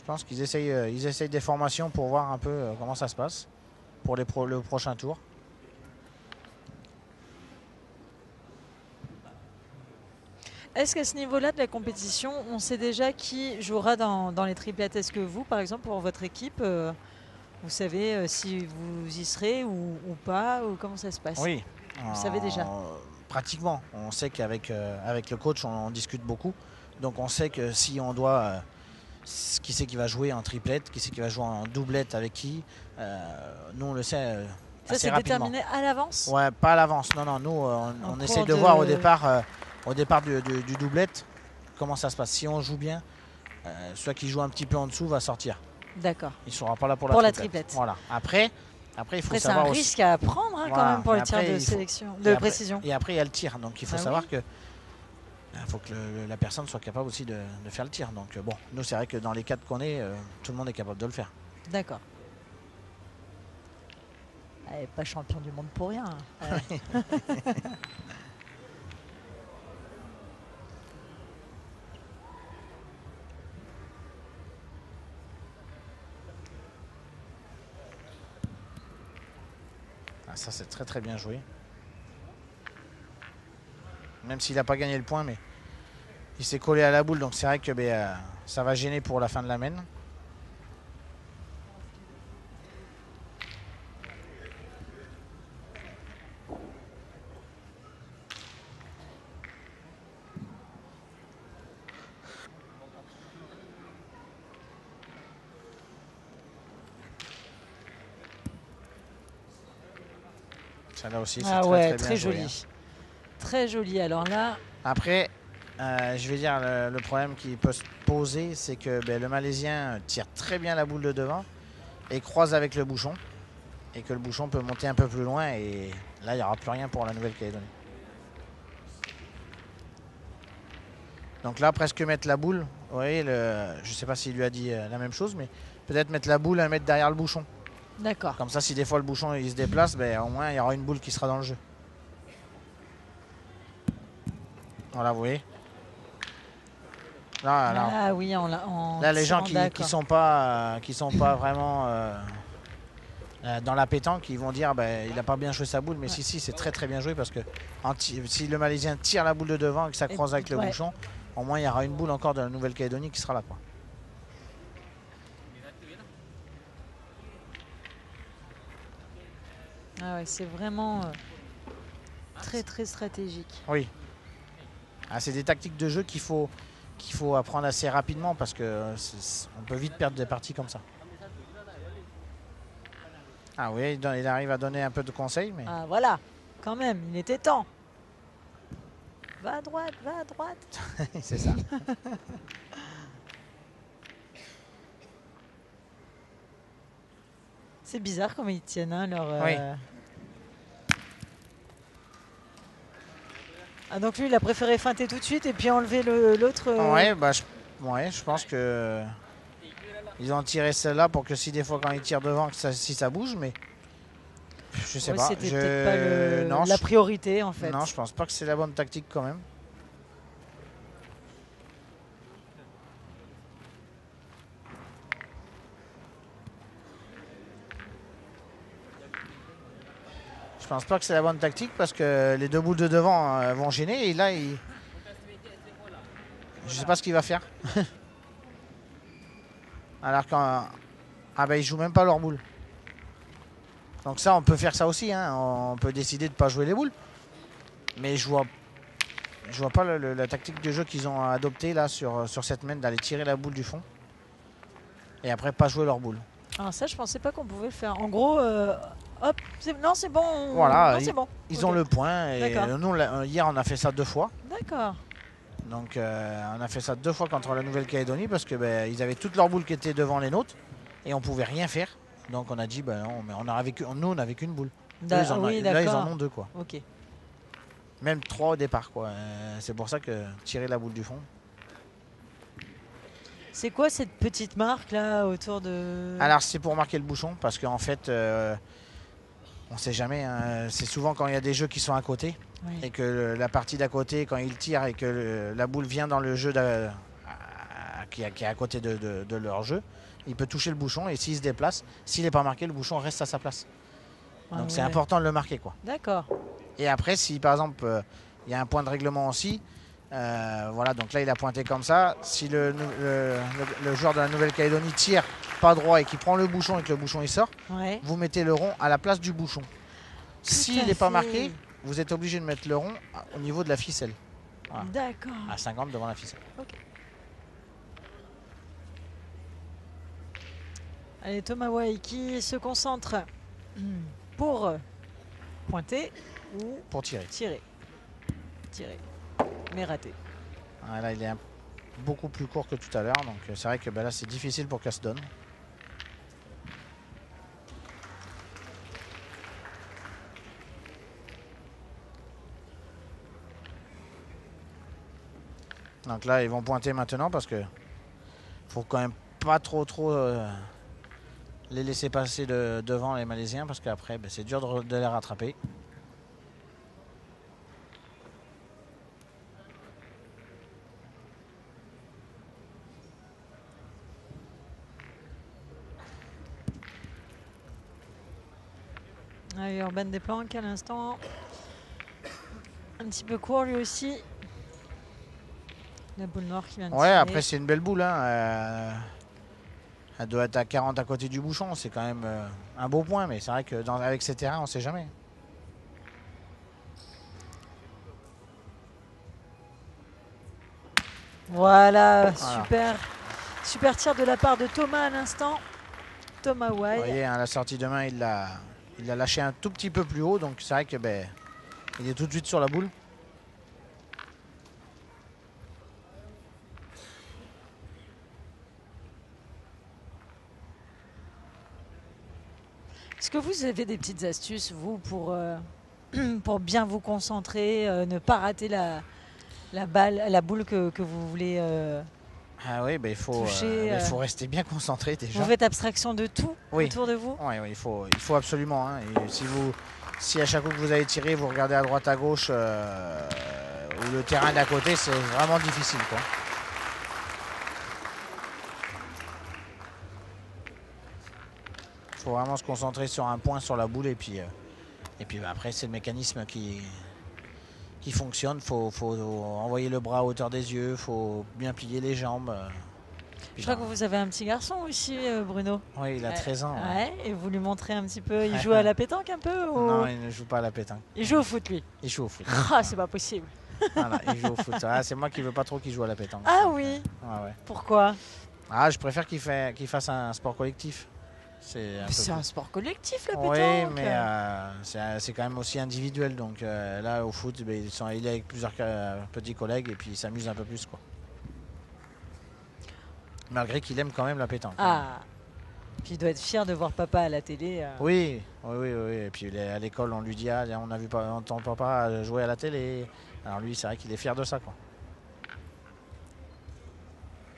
Pense qu'ils essayent, euh, ils essayent des formations pour voir un peu euh, comment ça se passe pour les pro- le prochain tour. Est-ce qu'à ce niveau-là de la compétition, on sait déjà qui jouera dans, dans les triplettes? Est-ce que vous, par exemple, pour votre équipe, euh, vous savez euh, si vous y serez ou, ou pas ou Comment ça se passe? Oui. Vous savez déjà Pratiquement. On sait qu'avec avec le coach, on, on discute beaucoup. Donc on sait que si on doit. Qui c'est qui va jouer en triplette, qui c'est qui va jouer en doublette avec qui, euh, nous on le sait euh, Ça, c'est déterminé à l'avance? Ouais, pas à l'avance. Non, non, nous euh, on, essaie de, de- voir au départ, euh, au départ du, du- du doublette comment ça se passe. Si on joue bien, euh, celui qui joue un petit peu en dessous va sortir. D'accord. Il ne sera pas là pour la Pour la triplette. Voilà. Après, après il faut Après, c'est un savoir aussi. risque à prendre hein, quand même pour Et tirs après, de faut- sélection, Et de après- précision. Et après, il y a le tir. Donc, il faut Ah savoir oui. que il faut que le- la personne soit capable aussi de, de faire le tir. Donc, euh, bon, nous, c'est vrai que dans les cadres qu'on est, euh, tout le monde est capable de le faire. D'accord. Elle n'est pas champion du monde pour rien. hein. Ouais. Ah, ça, c'est très très bien joué. Même s'il n'a pas gagné le point, mais il s'est collé à la boule. Donc, c'est vrai que euh, ça va gêner pour la fin de la mène. Celle-là aussi, c'est Ah très, ouais, très, très, bien joli. hein. Très joli. Alors là, Après, euh, je vais dire, le, le problème qui peut se poser, c'est que ben, le Malaisien tire très bien la boule de devant et croise avec le bouchon. Et que le bouchon peut monter un peu plus loin et là, il n'y aura plus rien pour la Nouvelle-Calédonie. Donc là, presque mettre la boule, vous voyez, le, je ne sais pas s'il lui a dit euh, la même chose, mais peut-être mettre la boule un mètre derrière le bouchon. d'accord. Comme ça, si des fois le bouchon il se déplace, ben, au moins il y aura une boule qui sera dans le jeu. Voilà, vous voyez. Là, là, Ah oui, en Là, les gens qui, qui sont pas, euh, qui sont pas vraiment euh, euh, dans la pétanque, ils vont dire ben, il a pas bien joué sa boule. Mais Ouais. si, si, c'est très très bien joué parce que si le Malaisien tire la boule de devant et que ça croise avec le ouais. bouchon, au moins il y aura une boule encore de la Nouvelle-Calédonie qui sera là. Quoi. Ah ouais, c'est vraiment euh, très très stratégique. Oui. Ah, c'est des tactiques de jeu qu'il faut, qu'il faut apprendre assez rapidement parce que on peut vite perdre des parties comme ça. Ah oui, il arrive à donner un peu de conseils, mais Ah voilà, quand même, il était temps. Va à droite, va à droite. c'est ça. C'est bizarre comment ils tiennent hein, leur. euh, Ah donc lui il a préféré feinter tout de suite et puis enlever le- l'autre. euh, Ouais, bah, je, ouais, je pense que ils ont tiré celle-là pour que si des fois quand ils tirent devant, que ça, si ça bouge, mais je sais ouais, pas. C'était Je- pas le- non, la priorité en fait. non, je pense pas que c'est la bonne tactique quand même. Je pense pas que c'est la bonne tactique parce que les deux boules de devant euh, vont gêner et là il. Je sais pas ce qu'il va faire. Alors quand. Ah bah ils jouent même pas leur boule. Donc ça on peut faire ça aussi, hein. on peut décider de pas jouer les boules. Mais je vois. Vois pas la tactique de jeu qu'ils ont adoptée là sur, cette main d'aller tirer la boule du fond. Et après pas jouer leur boule. Alors ça je pensais pas qu'on pouvait le faire. En gros, euh, hop, non c'est bon. Voilà, non, bon. Ils ont le point et nous euh, hier on a fait ça deux fois. D'accord. Donc euh, on a fait ça deux fois contre la Nouvelle-Calédonie parce que ben, ils avaient toutes leurs boules qui étaient devant les nôtres et on pouvait rien faire. Donc on a dit ben non mais on a avec nous on n'avait qu'une boule. Ils en là ils en ont deux quoi. Ok. Même trois au départ quoi. Euh, c'est pour ça que tirer la boule du fond. C'est quoi cette petite marque là autour de. Alors c'est pour marquer le bouchon parce qu'en fait euh, on sait jamais. hein, c'est souvent quand il y a des jeux qui sont à côté Oui. et que la partie d'à côté quand ils tirent et que le- la boule vient dans le jeu à- qui, est- à côté de, de- de leur jeu, il peut toucher le bouchon et s'il se déplace, s'il n'est pas marqué, le bouchon reste à sa place. Ah Donc c'est ouais. important de le marquer quoi. D'accord. Et après si par exemple euh, il y a un point de règlement aussi, euh, voilà donc là il a pointé comme ça. Si le, nou- le- le- le joueur de la Nouvelle-Calédonie tire pas droit et qu'il prend le bouchon et que le bouchon il sort, Ouais. vous mettez le rond à la place du bouchon. S'il n'est pas marqué, vous êtes obligé de mettre le rond au niveau de la ficelle, Voilà. D'accord. à 50 devant la ficelle. Allez, Thomas Wai qui se concentre pour pointer ou Pour tirer. tirer. Tirer. Raté. Là, il est beaucoup plus court que tout à l'heure, donc euh, c'est vrai que bah, là, c'est difficile pour donne. Donc là, ils vont pointer maintenant parce que faut quand même pas trop trop euh, les laisser passer de- devant les Malaisiens parce qu'après, bah, c'est dur de les rattraper. Allez, Urban Desplanques à l'instant. Un petit peu court lui aussi. La boule noire qui vient de Ouais, tirer. après c'est une belle boule. Hein. euh, elle doit être à 40 à côté du bouchon. C'est quand même euh, un beau point, mais c'est vrai que dans- avec ces terrains, on sait jamais. Voilà, Voilà. super. Super tir de la part de Thomas à l'instant. Thomas Vous Wai. voyez, hein, la sortie de main, il l'a il l'a lâché un tout petit peu plus haut. Donc c'est vrai que ben, il est tout de suite sur la boule. Est-ce que vous avez des petites astuces, vous, pour, euh, bien vous concentrer, euh, ne pas rater la, boule que, que vous voulez euh, ah oui, bah, il, faut, euh, ben, faut euh, rester bien concentré déjà. Vous faites abstraction de tout autour de vous Oui, il, faut, il faut absolument. Hein. Si, vous, si à chaque coup que vous allez tirer, vous regardez à droite, à gauche euh, ou le terrain d'à côté, c'est vraiment difficile. Quoi. Il faut vraiment se concentrer sur un point, sur la boule et puis, et puis ben, après c'est le mécanisme qui, qui fonctionne. Faut, faut envoyer le bras à hauteur des yeux, faut bien plier les jambes. Je crois que vous avez un petit garçon aussi, euh, Bruno. Oui, il a 13 ans. ouais. Ouais, et vous lui montrez un petit peu. Il joue à la pétanque un peu ou... Non, il ne joue pas à la pétanque. Il joue au foot, lui. Il joue au foot. Ah, c'est pas possible. Voilà, il joue au foot. Ah, c'est moi qui veux pas trop qu'il joue à la pétanque. Ah oui Ouais, ouais. Pourquoi? Ah, je préfère qu'il fait- qu'il fasse un sport collectif. C'est un peu sport collectif, la Oui, pétanque. mais euh, c'est quand même aussi individuel. Donc euh, là, au foot, ben, ils sont- il est avec plusieurs euh, petits collègues et puis il s'amuse un peu plus. Quoi. Malgré qu'il aime quand même la pétanque. Ah Puis il doit être fier de voir papa à la télé. euh. Oui, oui, oui, oui. Et puis à l'école, on lui dit ah, on a vu pas, on entend papa jouer à la télé. Alors lui, c'est vrai qu'il est fier de ça. Quoi.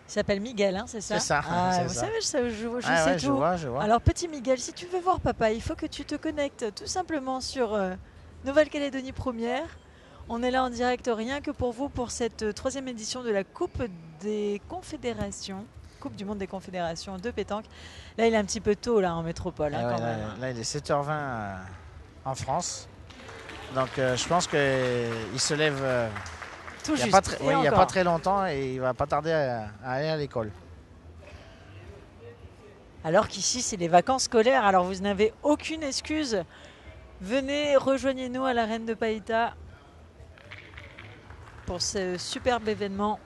Il s'appelle Miguel, hein, c'est ça C'est ça, Ah, vous ça. savez, je, sais- je- je Ah sais ouais, je tout. vois, je vois. Alors, petit Miguel, si tu veux voir papa, il faut que tu te connectes tout simplement sur euh, Nouvelle-Calédonie Première. On est là en direct rien que pour vous pour cette euh, troisième édition de la Coupe des Confédérations. Coupe du monde des confédérations de pétanque. Là, il est un petit peu tôt là en métropole. hein, Ah ouais, quand là, même, hein. là, il est 7h20 euh, en France. Donc euh, je pense qu'il se lève Tout il n'y a, oui, pas très longtemps et il va pas tarder à, à aller à l'école. Alors qu'ici, c'est les vacances scolaires. Alors vous n'avez aucune excuse. Venez, rejoignez-nous à la Reine de Païta pour ce superbe événement.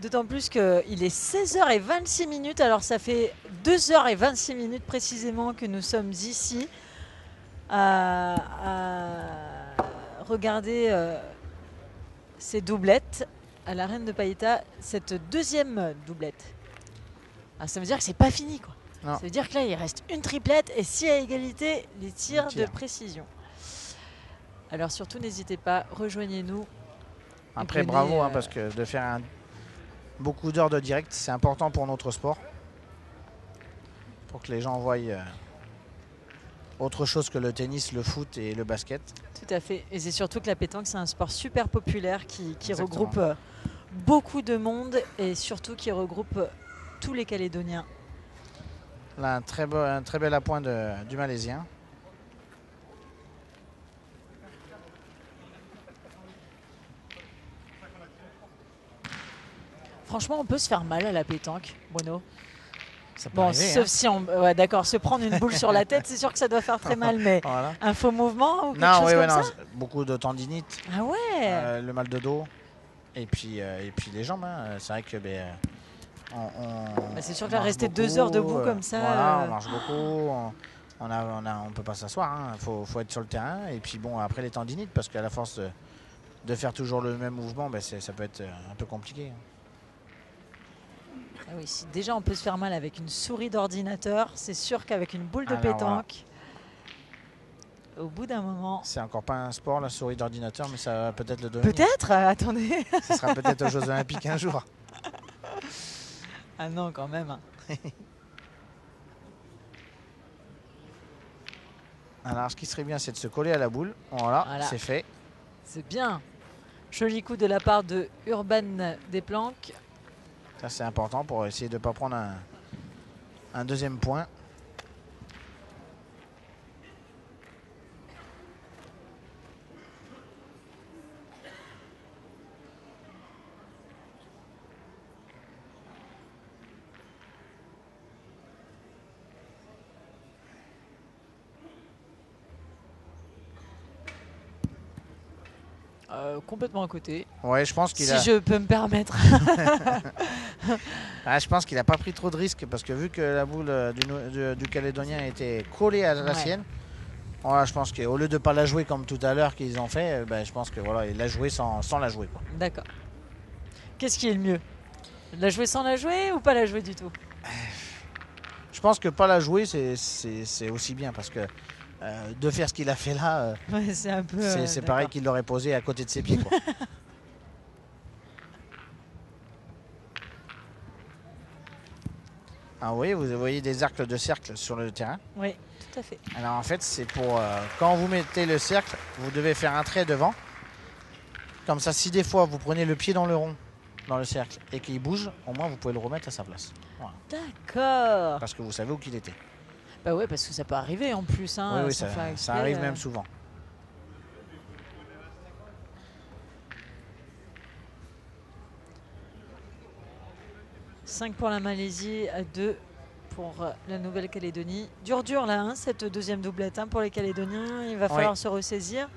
D'autant plus qu'il est 16h26 minutes, alors ça fait 2h26 minutes précisément que nous sommes ici à, à regarder euh, ces doublettes à la Reine de Païta, cette deuxième doublette. Ah, ça veut dire que c'est pas fini quoi. Non. Ça veut dire que là il reste une triplette et si à égalité, les tirs, Les tirs. de précision. Alors surtout n'hésitez pas, rejoignez-nous. Après, bravo, hein, euh, parce que de faire un- beaucoup d'heures de direct, c'est important pour notre sport. Pour que les gens voient euh, autre chose que le tennis, le foot et le basket. Tout à fait. Et c'est surtout que la pétanque, c'est un sport super populaire qui, regroupe euh, beaucoup de monde et surtout qui regroupe euh, tous les Calédoniens. Là, un très, beau, un très bel appoint de- du Malaisien. Franchement, on peut se faire mal à la pétanque, Bruno. Ça peut Bon, arriver, sauf hein. si on. ouais, d'accord, se prendre une boule sur la tête, c'est sûr que ça doit faire très mal, mais Voilà. un faux mouvement ou quelque Non, chose oui, comme ça beaucoup de tendinite, Ah ouais euh, le mal de dos et puis, euh, et puis les jambes. hein. C'est vrai que ben, on, on- Bah, c'est sûr que là, rester deux heures debout euh, comme ça, Voilà, on marche beaucoup. On, on a, on, a- on peut pas s'asseoir. Il faut, faut être sur le terrain. Et puis bon, après les tendinites, parce qu'à la force de, de faire toujours le même mouvement, ben, ça peut être un peu compliqué. Ah oui, si déjà on peut se faire mal avec une souris d'ordinateur, c'est sûr qu'avec une boule de Alors, voilà. pétanque, au bout d'un moment. C'est encore pas un sport, la souris d'ordinateur, mais ça va peut-être le devenir. Peut-être euh, Attendez Ce sera peut-être aux Jeux Olympiques un jour. Ah non, quand même. hein. Alors, ce qui serait bien, c'est de se coller à la boule. Voilà, Voilà. c'est fait. C'est bien. Joli coup de la part de Urban Desplanques. Ça, c'est important pour essayer de ne pas prendre un, un deuxième point. Euh, complètement à côté. Ouais, je pense qu'il Si a. je peux me permettre. Ah, je pense qu'il n'a pas pris trop de risques parce que vu que la boule euh, du, Nou- du- du Calédonien était collée à la Ouais. sienne, voilà, je pense qu'au lieu de ne pas la jouer comme tout à l'heure qu'ils ont fait, euh, ben, je pense que voilà, il l'a joué sans, sans la jouer. D'accord. Qu'est-ce qui est le mieux? La jouer sans la jouer ou pas la jouer du tout? Je pense que pas la jouer, c'est aussi bien parce que euh, de faire ce qu'il a fait là, euh, Ouais, c'est un peu. c'est euh, c'est pareil qu'il l'aurait posé à côté de ses pieds. Quoi. ah oui, vous voyez des arcs de cercle sur le terrain. Oui, tout à fait. Alors en fait, c'est pour quand vous mettez le cercle, vous devez faire un trait devant. Comme ça, si des fois vous prenez le pied dans le rond, dans le cercle, et qu'il bouge, au moins vous pouvez le remettre à sa place. Voilà. D'accord. Parce que vous savez où qu'il était. Bah ouais, parce que ça peut arriver en plus. Hein, oui, oui, sans ça, arrive euh. même souvent. Cinq pour la Malaisie, 2 pour la Nouvelle-Calédonie. Dur, dur là, hein, cette deuxième doublette hein, pour les Calédoniens. Il va Oui. falloir se ressaisir.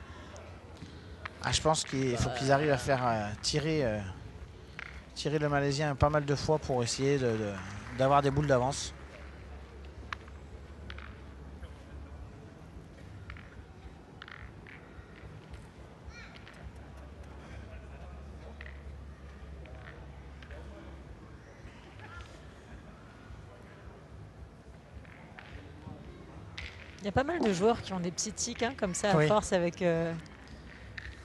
Ah, je pense qu'il faut qu'ils arrivent à faire euh, tirer, euh, tirer le Malaisien pas mal de fois pour essayer de- de- d'avoir des boules d'avance. Il y a pas mal de joueurs qui ont des petits tics hein, comme ça à Oui. force avec. euh,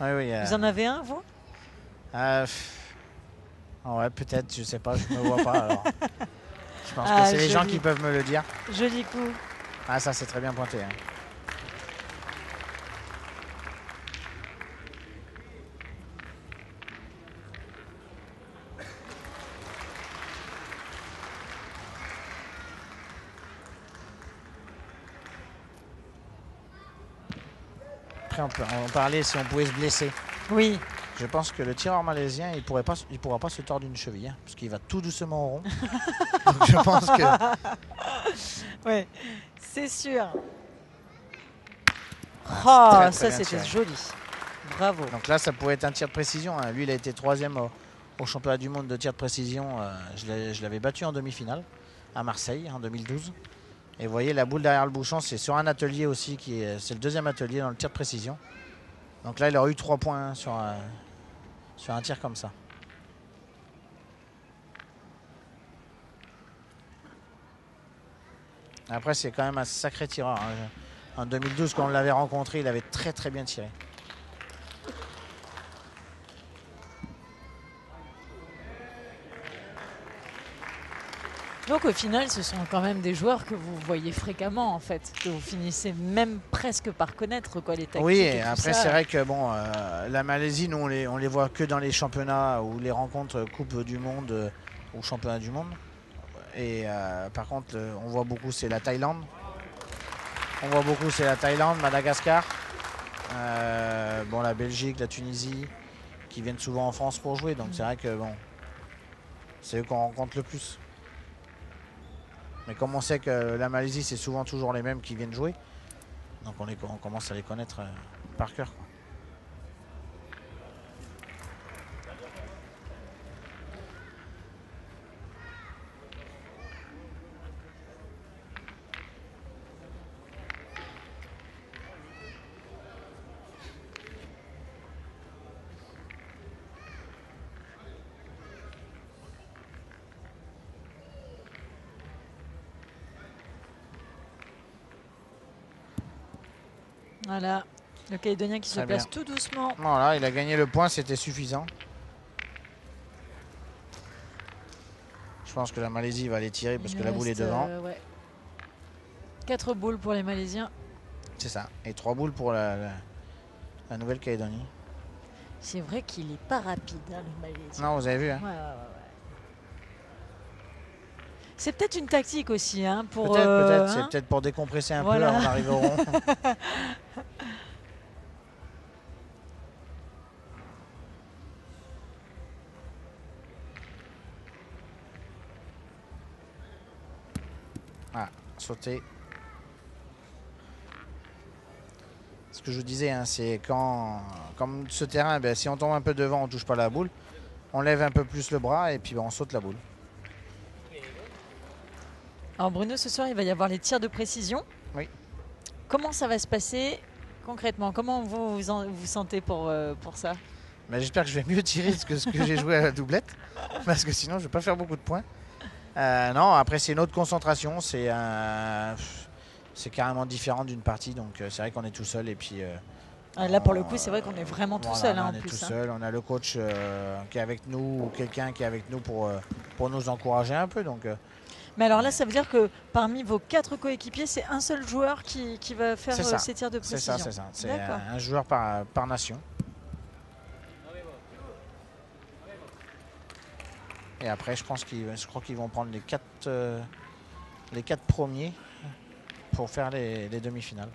Oui, oui, euh, Vous en avez un, vous? Ah, pff. Ah ouais, peut-être, je sais pas, je me vois pas. alors. Je pense Ah, que c'est les gens qui peuvent me le dire. Joli coup. Ah, ça, c'est très bien pointé. hein. On peut en parler si on pouvait se blesser. Oui. Je pense que le tireur malaisien, il pourrait pas, il pourra pas se tordre une cheville, hein, parce qu'il va tout doucement au rond. Donc je pense que Ouais, c'est sûr. très, Oh, très ça c'était joli. Bravo. Donc là, ça pourrait être un tir de précision. hein. Lui, il a été troisième au, au championnat du monde de tir de précision. Euh, je l'avais battu en demi-finale à Marseille en 2012. Et vous voyez, la boule derrière le bouchon, c'est sur un atelier aussi. qui est- C'est le deuxième atelier dans le tir de précision. Donc là, il aurait eu trois points sur, un, sur un tir comme ça. Après, c'est quand même un sacré tireur. hein. En 2012, quand on l'avait rencontré, il avait très très bien tiré. Donc au final, ce sont quand même des joueurs que vous voyez fréquemment en fait, que vous finissez même presque par connaître quoi les tactiques. Oui, et après c'est vrai que bon, euh, la Malaisie, nous on les, on les voit que dans les championnats ou les rencontres Coupe du Monde euh, ou Championnat du Monde. Et euh, par contre, on voit beaucoup c'est la Thaïlande. On voit beaucoup c'est la Thaïlande, Madagascar, bon la Belgique, la Tunisie, qui viennent souvent en France pour jouer. Donc c'est vrai que bon, c'est eux qu'on rencontre le plus. Mais comme on sait que la Malaisie c'est souvent toujours les mêmes qui viennent jouer, donc on, commence à les connaître euh, par cœur. Voilà, le Calédonien qui se place bien. tout doucement. Voilà, il a gagné le point, c'était suffisant. Je pense que la Malaisie va les tirer parce Il que la boule est devant. euh, ouais. Quatre boules pour les Malaisiens. C'est ça. Et trois boules pour la, la- la Nouvelle-Calédonie. C'est vrai qu'il est pas rapide, hein, le Malaisien. Non, vous avez vu, hein ouais, ouais. C'est peut-être une tactique aussi, hein, pour. Peut-être, euh, peut-être. hein. C'est peut-être pour décompresser un Voilà. peu avant d'arriver au rond. ah, sauter. Ce que je vous disais, hein, c'est quand, comme ce terrain, ben, si on tombe un peu devant, on touche pas la boule. On lève un peu plus le bras et puis ben, on saute la boule. Alors Bruno, ce soir, il va y avoir les tirs de précision. Oui. Comment ça va se passer concrètement? Comment vous vous, en- vous sentez pour, euh, pour ça? Mais j'espère que je vais mieux tirer que ce que j'ai joué à la doublette. Parce que sinon, je vais pas faire beaucoup de points. Euh, non, après, c'est une autre concentration. C'est carrément différent d'une partie. Donc, euh, c'est vrai qu'on est tout seul. Et puis, Ah, Là, pour le coup, c'est vrai qu'on est vraiment tout voilà, seul hein, on en est plus. tout hein. seul. On a le coach qui est avec nous ou quelqu'un qui est avec nous pour, pour nous encourager un peu. Donc, Mais alors là, ça veut dire que parmi vos quatre coéquipiers, c'est un seul joueur qui, qui va faire C'est euh, ça. ces tirs de c'est précision. ça, c'est ça. C'est un, un joueur par, par nation. Et après, je pense qu'ils, je crois qu'ils vont prendre les quatre, euh, les quatre premiers pour faire les, les demi-finales.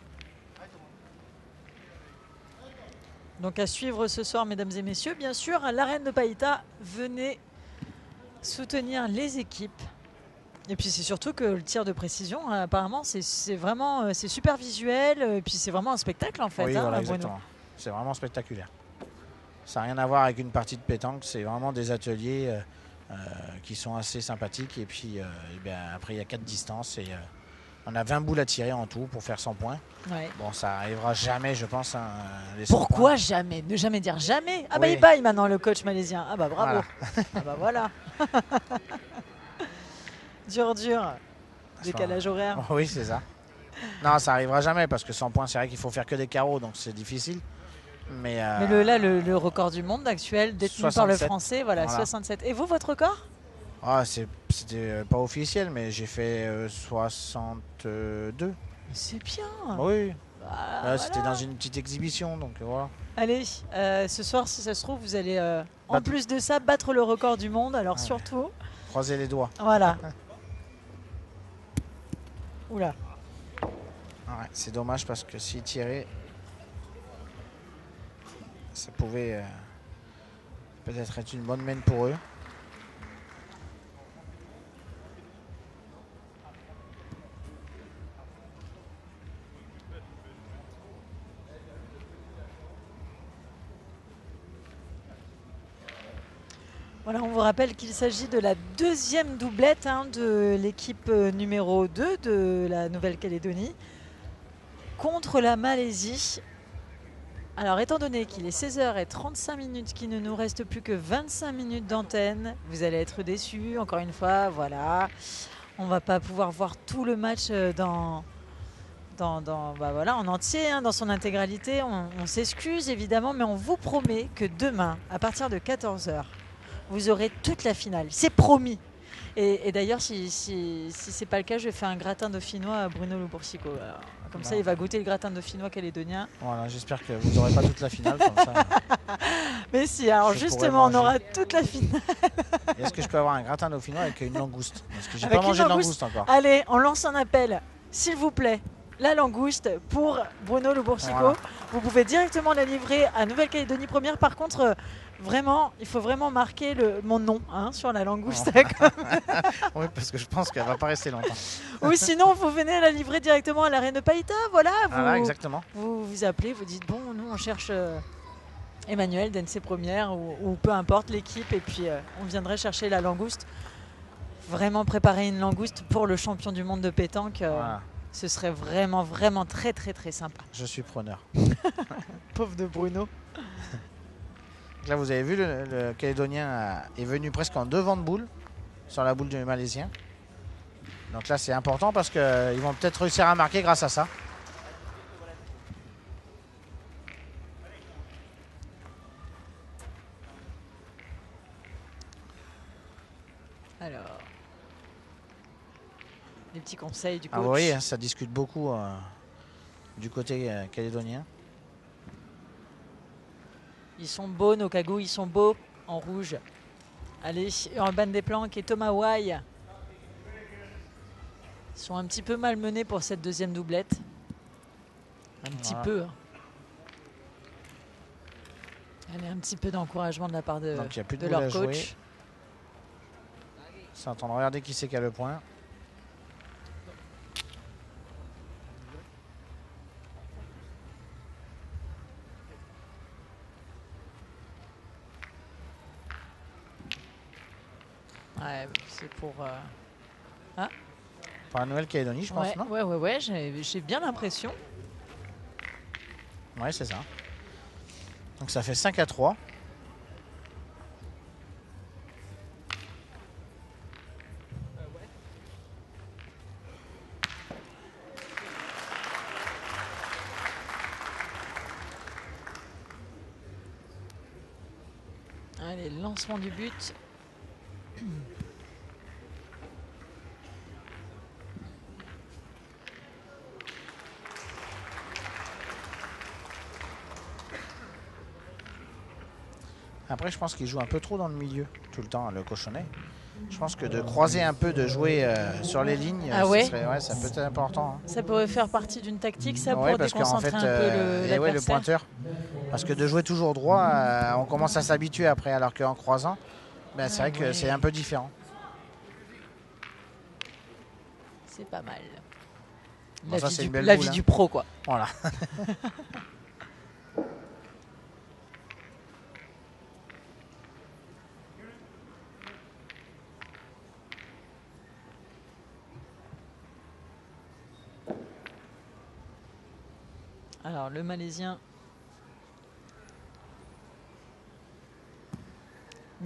Donc à suivre ce soir, mesdames et messieurs. Bien sûr, à l'arène de Païta, venez soutenir les équipes. Et puis c'est surtout que le tir de précision, hein, apparemment, c'est vraiment euh, c'est super visuel. euh, Et puis c'est vraiment un spectacle en fait. oui, hein, voilà. C'est vraiment spectaculaire. Ça n'a rien à voir avec une partie de pétanque. C'est vraiment des ateliers euh, euh, qui sont assez sympathiques. Et puis euh, bien, après, il y a quatre distances. Et on a 20 boules à tirer en tout pour faire 100 points. Ouais. Bon, ça arrivera jamais, je pense. hein, les 100 Pourquoi points. jamais? Ne jamais dire jamais? Ah bah il baille maintenant le coach malaisien. Ah bah bravo. Voilà. Ah bah voilà. dur dur. Décalage horaire. Oui, c'est ça. Non, ça arrivera jamais parce que 100 points, c'est vrai qu'il faut faire que des carreaux, donc c'est difficile. Mais, euh, Mais le, là, le, le record du monde actuel détenu par le 67. français, voilà, Voilà. 67. Et vous, votre record? Ah, c'était euh, pas officiel, mais j'ai fait euh, 62. C'est bien. Oui, Ah, Là, c'était voilà. dans une petite exhibition, donc euh, voilà. Allez, euh, ce soir, si ça se trouve, vous allez, euh, en plus de ça, battre le record du monde. Alors Ouais. surtout, Croisez les doigts. voilà. Oula. C'est dommage parce que s'ils tiraient, ça pouvait euh, peut-être être une bonne mène pour eux. Voilà, on vous rappelle qu'il s'agit de la deuxième doublette hein, de l'équipe euh, numéro 2 de la Nouvelle-Calédonie contre la Malaisie. Alors, étant donné qu'il est 16h35 minutes, qu'il ne nous reste plus que 25 minutes d'antenne, vous allez être déçus, encore une fois, voilà. On va pas pouvoir voir tout le match euh, dans, bah en entier, hein, dans son intégralité. On, on s'excuse évidemment, mais on vous promet que demain, à partir de 14h, vous aurez toute la finale. C'est promis. Et, et d'ailleurs, si, si, si c'est pas le cas, je fais un gratin dauphinois à Bruno Loursico. Alors, Comme ça, il va goûter le gratin dauphinois calédonien. Voilà, j'espère que vous n'aurez pas toute la finale comme ça. Mais si, alors Je justement, on aura toute la finale. Est-ce que je peux avoir un gratin dauphinois avec une langouste? Parce que j'ai pas mangé de langouste. encore. Allez, on lance un appel, s'il vous plaît. La langouste pour Bruno Le Boursico. Voilà. Vous pouvez directement la livrer à Nouvelle-Calédonie première. Par contre, euh, vraiment, il faut vraiment marquer le, mon nom hein, sur la langouste. Oui, parce que je pense qu'elle va pas rester longtemps. Ou sinon, vous venez la livrer directement à l'arène de Païta. Voilà, vous, Voilà, exactement. vous vous appelez, vous dites bon, nous on cherche euh, Emmanuel d'NC Première ou, ou peu importe l'équipe, et puis euh, on viendrait chercher la langouste. Vraiment préparer une langouste pour le champion du monde de pétanque, euh, Voilà, ce serait vraiment, vraiment très, très, très sympa. je suis preneur. Pauvre de Bruno. Là, vous avez vu, le, le Calédonien a- est venu presque en devant de boule sur la boule du Malaisien. Donc là, c'est important parce qu'ils vont peut-être réussir à marquer grâce à ça. Alors, les petits conseils du coach. Ah, vous voyez, hein, ça discute beaucoup euh, du côté euh, calédonien. Ils sont beaux, nos cagous, ils sont beaux en rouge. Allez, Urban des Planques et Thomas Way. Ils sont un petit peu malmenés pour cette deuxième doublette. Un petit Voilà. peu. hein. Allez, un petit peu d'encouragement de la part de, Donc, il y a plus de de boules leur coach. C'est en train de regarder qui c'est qui a le point. Ouais, c'est pour. euh, Pour la Nouvelle-Calédonie, je pense, ouais, non? ouais, ouais, ouais, j'ai j'ai bien l'impression. Ouais, c'est ça. Donc ça fait 5 à 3. Allez, lancement du but. Après, je pense qu'il joue un peu trop dans le milieu tout le temps, le cochonnet. Je pense que de croiser un peu, de jouer euh, sur les lignes, Ah euh, ouais ce serait- ouais, ça peut être important. hein. Ça pourrait faire partie d'une tactique, ça, Ouais, pour parce qu'en déconcentrer fait, un peu euh, le- et ouais, le l'adversaire. pointeur. Parce que de jouer toujours droit, euh, on commence à s'habituer après, alors qu'en croisant, ben, c'est Ah vrai que ouais. c'est un peu différent. C'est pas mal. Bon, la ça, vie, c'est du, une belle la boule, vie hein. du pro, quoi. Voilà. Alors, le Malaisien.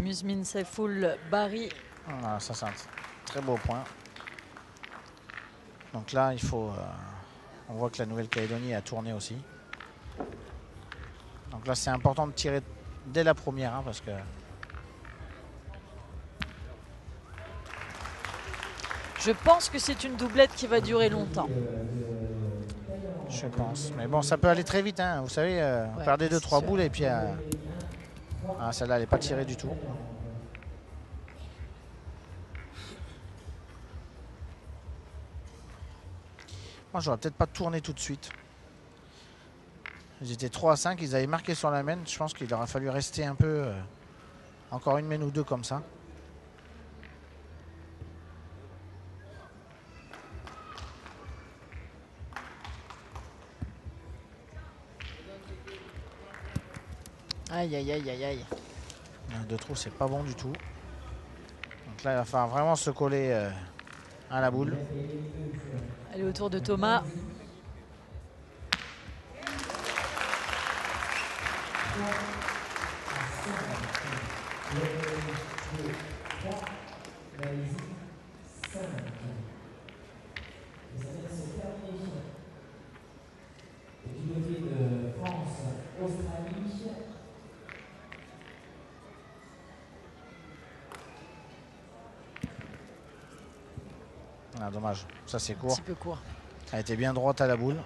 Musmin Saifoul Bari. Voilà, ça c'est un très beau point. Donc là, il faut. euh, on voit que la Nouvelle-Calédonie a tourné aussi. Donc là, c'est important de tirer dès la première, hein, parce que Je pense que c'est une doublette qui va durer longtemps. Je pense. Mais bon, ça peut aller très vite. hein. Vous savez, euh, Ouais, perdez c'est 2-3 sûr. boules et puis. euh, ah, celle-là, elle n'est pas tirée du tout. Moi, j'aurais peut-être pas tourné tout de suite. Ils étaient 3 à 5, ils avaient marqué sur la main. Je pense qu'il aurait fallu rester un peu. euh, encore une main ou deux comme ça. Aïe, aïe, aïe, aïe, aïe. Deux trous, c'est pas bon du tout. Donc là, il va falloir vraiment se coller euh, à la boule. Allez, autour de Thomas. Dommage, ça c'est Un court. petit peu court. Elle était bien droite à la boule.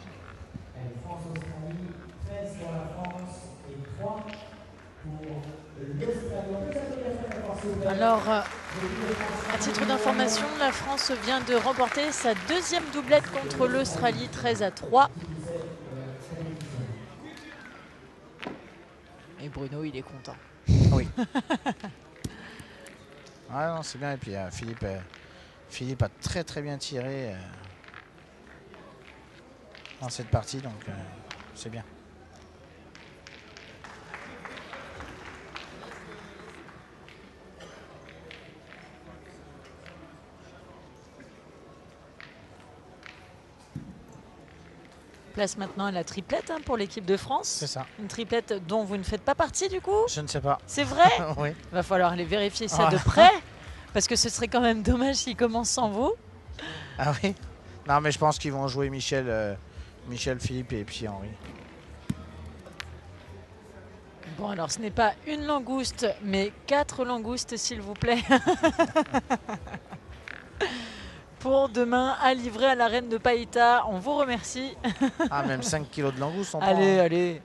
Alors, euh, à titre d'information, la France vient de remporter sa deuxième doublette contre l'Australie, 13 à 3. Et Bruno, il est content. Ah non, c'est bien. Et puis euh, Philippe, euh, Philippe a très très bien tiré euh, dans cette partie, donc euh, c'est bien. Place maintenant à la triplette hein, pour l'équipe de C'est France. ça. Une triplette dont vous ne faites pas partie du coup? Je ne sais pas. C'est vrai? Oui. Il va falloir aller vérifier ça Ah. de près. Parce que ce serait quand même dommage s'il commence sans vous. Ah oui? Non, mais je pense qu'ils vont jouer Michel, euh, Michel, Philippe et puis Henri. Bon, alors ce n'est pas une langouste, mais quatre langoustes, s'il vous plaît. Pour demain à livrer à la reine de Païta. On vous remercie. Ah, même 5 kilos de langouste, on prend, Allez, hein. allez.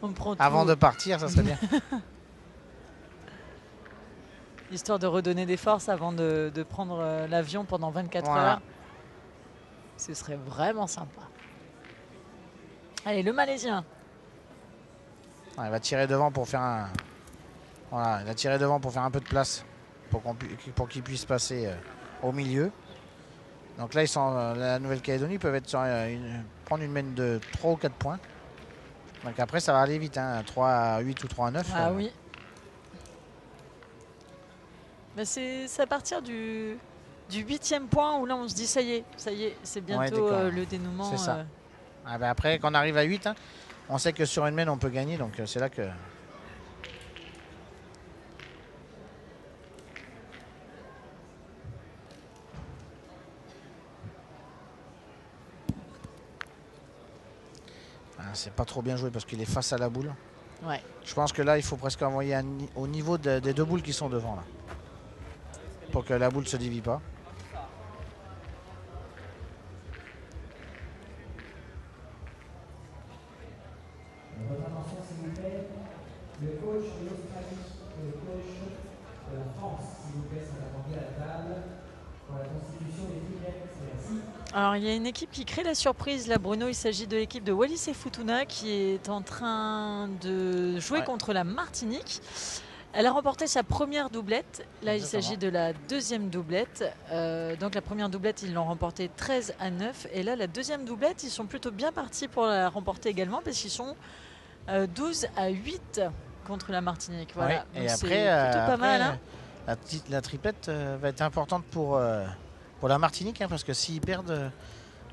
On prend tout. Avant de partir, ça serait bien. Histoire de redonner des forces avant de, de prendre euh, l'avion pendant 24 Voilà. heures. Ce serait vraiment sympa. Allez, le Malaisien. Ouais, il va tirer devant pour faire un. Voilà, il va tirer devant pour faire un peu de place pour qu'il puisse passer euh, au milieu. Donc là, ils sont, euh, la Nouvelle-Calédonie peuvent être sur, euh, une- prendre une mène de 3 ou 4 points. Donc après, ça va aller vite, hein, 3 à 8 ou 3 à 9. Ah oui. Mais c'est à partir du, du huitième point où là on se dit ça y est, ça y est, c'est bientôt euh, le dénouement. C'est ça. euh. Ah ben après, quand on arrive à 8, hein, on sait que sur une mène, on peut gagner. Donc euh, c'est là que. Ah, c'est pas trop bien joué parce qu'il est face à la boule. Ouais. Je pense que là, il faut presque envoyer un au niveau de- des deux boules qui sont devant là. Pour que la boule se divise pas. Alors il y a une équipe qui crée la surprise là Bruno, il s'agit de l'équipe de Wallis et Futuna qui est en train de jouer Ouais. contre la Martinique. Elle a remporté sa première doublette. Là il s'agit de la deuxième doublette. Euh, donc la première doublette ils l'ont remportée 13 à 9 et là la deuxième doublette ils sont plutôt bien partis pour la remporter également parce qu'ils sont euh, 12 à 8 contre la Martinique. Voilà. Et c'est après, plutôt euh, pas après, mal. hein. la, petite- la triplette euh, va être importante pour, euh, pour la Martinique, hein, parce que s'ils perdent,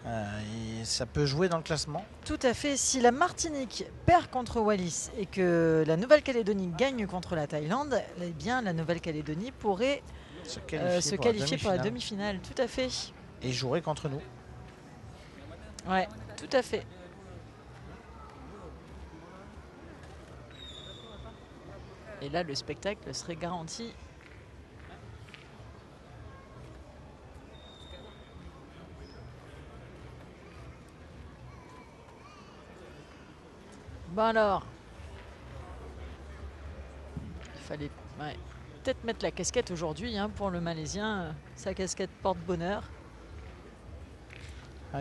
euh, ça peut jouer dans le classement. Tout à fait. Si la Martinique perd contre Wallis et que la Nouvelle-Calédonie gagne contre la Thaïlande, eh bien la Nouvelle-Calédonie pourrait Se euh, qualifier, se pour, la pour demi-finale. Tout à fait. et jouer contre nous. Ouais, tout à fait. Et là, le spectacle serait garanti. Bon alors. Il fallait ouais, peut-être mettre la casquette aujourd'hui hein, pour le Malaisien. Sa casquette porte bonheur.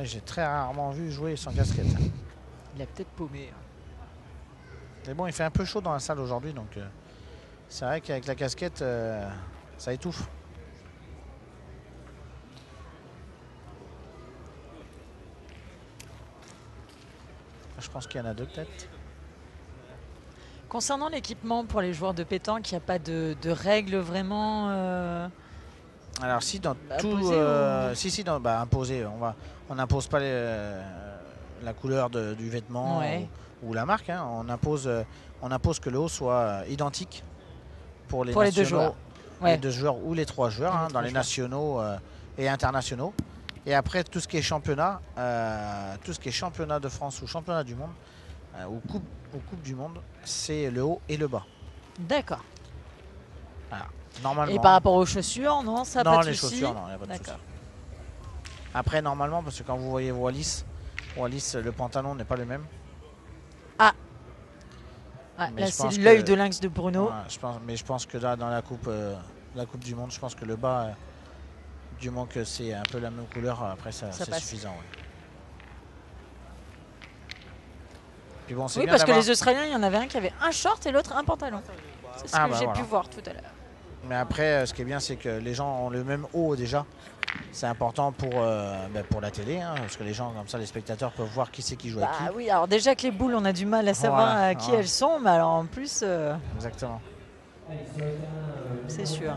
J'ai très rarement vu jouer sans casquette. Il a peut-être paumé. hein. Mais bon, il fait un peu chaud dans la salle aujourd'hui, donc euh, c'est vrai qu'avec la casquette, euh, ça étouffe. Je pense qu'il y en a deux peut-être. Concernant l'équipement pour les joueurs de pétanque, il n'y a pas de, de règles vraiment. euh, Alors si dans tout, euh, si si dans, bah, imposé, on va, on n'impose pas les, euh, la couleur de- du vêtement Ouais. ou, ou la marque. hein. On impose, on impose que le haut soit identique pour les Pour les deux joueurs. Ouais. les deux joueurs ou les trois joueurs les hein, dans les joueurs. nationaux et internationaux. Et après tout ce qui est championnat, euh, tout ce qui est championnat de France ou championnat du monde euh, ou coupe, ou coupe du monde, c'est le haut et le bas. D'accord. Normalement. Et par rapport aux chaussures, non, ça non, pas de les chaussures, non, il n'y a pas de. Après, normalement, parce que quand vous voyez Wallis, Wallis, le pantalon n'est pas le même. Ouais, Mais là, c'est l'œil de lynx de Bruno. Ouais, je pense, mais je pense que là, dans la coupe, euh, la coupe du monde, je pense que le bas, euh, du moment que c'est un peu la même couleur, après ça, Ça c'est suffisant. ouais. Puis bon, c'est Oui, bien parce que les Australiens, il y en avait un qui avait un short et l'autre un pantalon. C'est ce Ah, que bah j'ai voilà. pu voir tout à l'heure. Mais après, euh, ce qui est bien, c'est que les gens ont le même haut déjà. C'est important pour, euh, ben, pour la télé, hein, parce que les gens, comme ça, les spectateurs peuvent voir qui c'est qui joue Bah avec qui. oui, alors déjà que les boules, on a du mal à savoir Voilà, à qui voilà. elles sont, mais alors en plus, euh, Exactement. c'est sûr.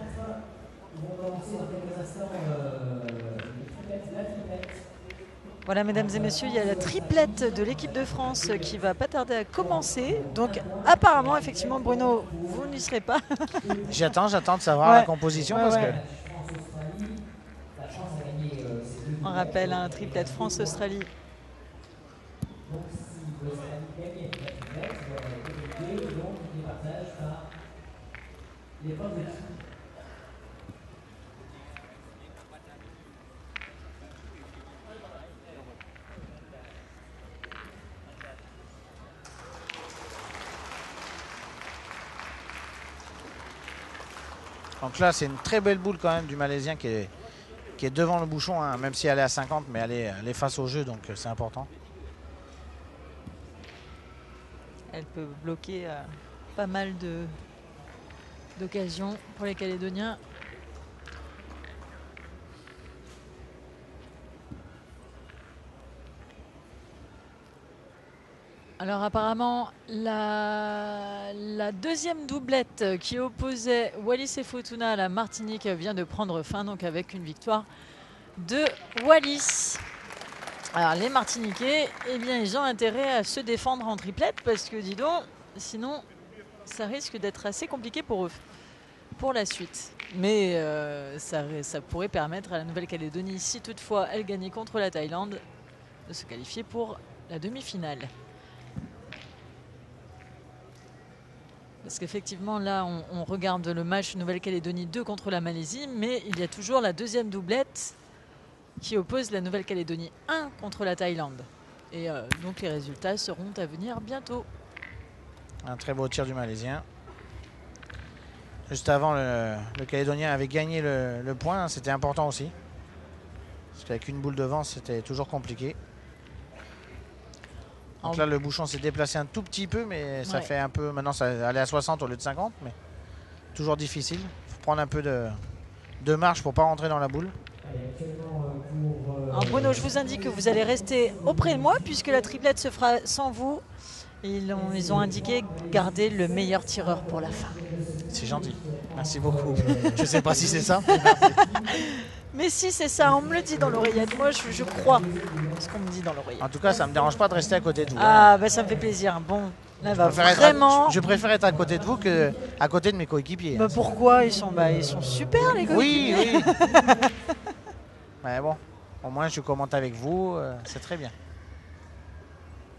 Voilà, mesdames et messieurs, il y a la triplette de l'équipe de France qui va pas tarder à commencer. Donc, apparemment, effectivement, Bruno, vous n'y serez pas. J'attends, j'attends de savoir Ouais. la composition Ouais, parce ouais. que On rappelle un triplette France-Australie. Donc là, c'est une très belle boule quand même du Malaisien qui est, devant le bouchon, hein, même si elle est à 50, mais elle est, face au jeu, donc euh, c'est important. Elle peut bloquer euh, pas mal d'occasions pour les Calédoniens. Alors apparemment, la, deuxième doublette qui opposait Wallis et Fortuna à la Martinique vient de prendre fin, donc avec une victoire de Wallis. Alors les Martiniquais, eh bien, ils ont intérêt à se défendre en triplette parce que, dis donc, sinon, ça risque d'être assez compliqué pour eux, pour la suite. Mais euh, ça, ça pourrait permettre à la Nouvelle-Calédonie, si toutefois elle gagnait contre la Thaïlande, de se qualifier pour la demi-finale. Parce qu'effectivement, là, on, regarde le match Nouvelle-Calédonie 2 contre la Malaisie, mais il y a toujours la deuxième doublette qui oppose la Nouvelle-Calédonie 1 contre la Thaïlande. Et euh, donc les résultats seront à venir bientôt. Un très beau tir du Malaisien. Juste avant, le, Calédonien avait gagné le, le point. C'était important aussi. Parce qu'avec une boule devant, c'était toujours compliqué. Donc là, le bouchon s'est déplacé un tout petit peu, mais ça Ouais. fait un peu. Maintenant, ça allait à 60 au lieu de 50, mais toujours difficile. Il faut prendre un peu de, de marge pour pas rentrer dans la boule. Alors Bruno, je vous indique que vous allez rester auprès de moi puisque la triplette se fera sans vous. Ils ont, ils ont indiqué garder le meilleur tireur pour la fin. C'est gentil. Merci beaucoup. Je sais pas si c'est ça. Mais si c'est ça, on me le dit dans l'oreillette. Moi, je, je crois ce qu'on me dit dans l'oreillette. En tout cas, ça me dérange pas de rester à côté de vous. hein. Ah, bah ça me fait plaisir. Bon, là, Je va préfère être à- vraiment. je préfère être à côté de vous que à côté de mes coéquipiers. Bah, pourquoi? Ils sont, bah, ils sont super les gars. Oui, oui. Mais bon, au moins je commente avec vous, euh, c'est très bien.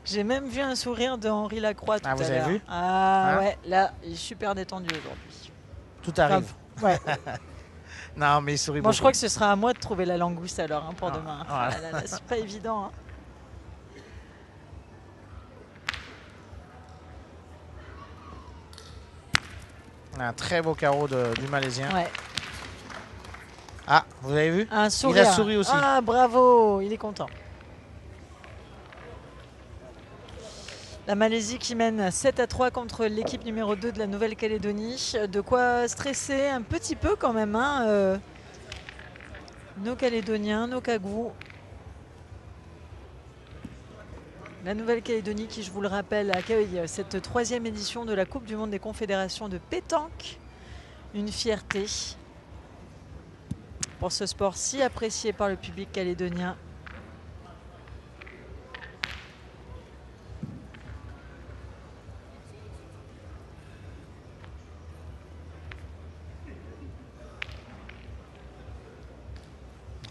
J'ai même vu un sourire de Henri Lacroix tout Ah, vous à avez l'heure. vu? Ah Hein? ouais, là, il est super détendu aujourd'hui. Tout arrive. Ouais. Non, mais il sourit Bon, je beaucoup. crois que ce sera à moi de trouver la langouste alors hein, pour Ah, demain. voilà. Ah là là, c'est pas évident. hein. Un très beau carreau de- du Malaisien. Ouais. Ah, vous avez vu? Un sourire. souri aussi. Ah, bravo, il est content. La Malaisie qui mène 7 à 3 contre l'équipe numéro 2 de la Nouvelle-Calédonie. De quoi stresser un petit peu quand même. hein, euh, nos Calédoniens, nos Cagous. La Nouvelle-Calédonie qui, je vous le rappelle, accueille cette troisième édition de la Coupe du Monde des Confédérations de pétanque. Une fierté pour ce sport si apprécié par le public calédonien.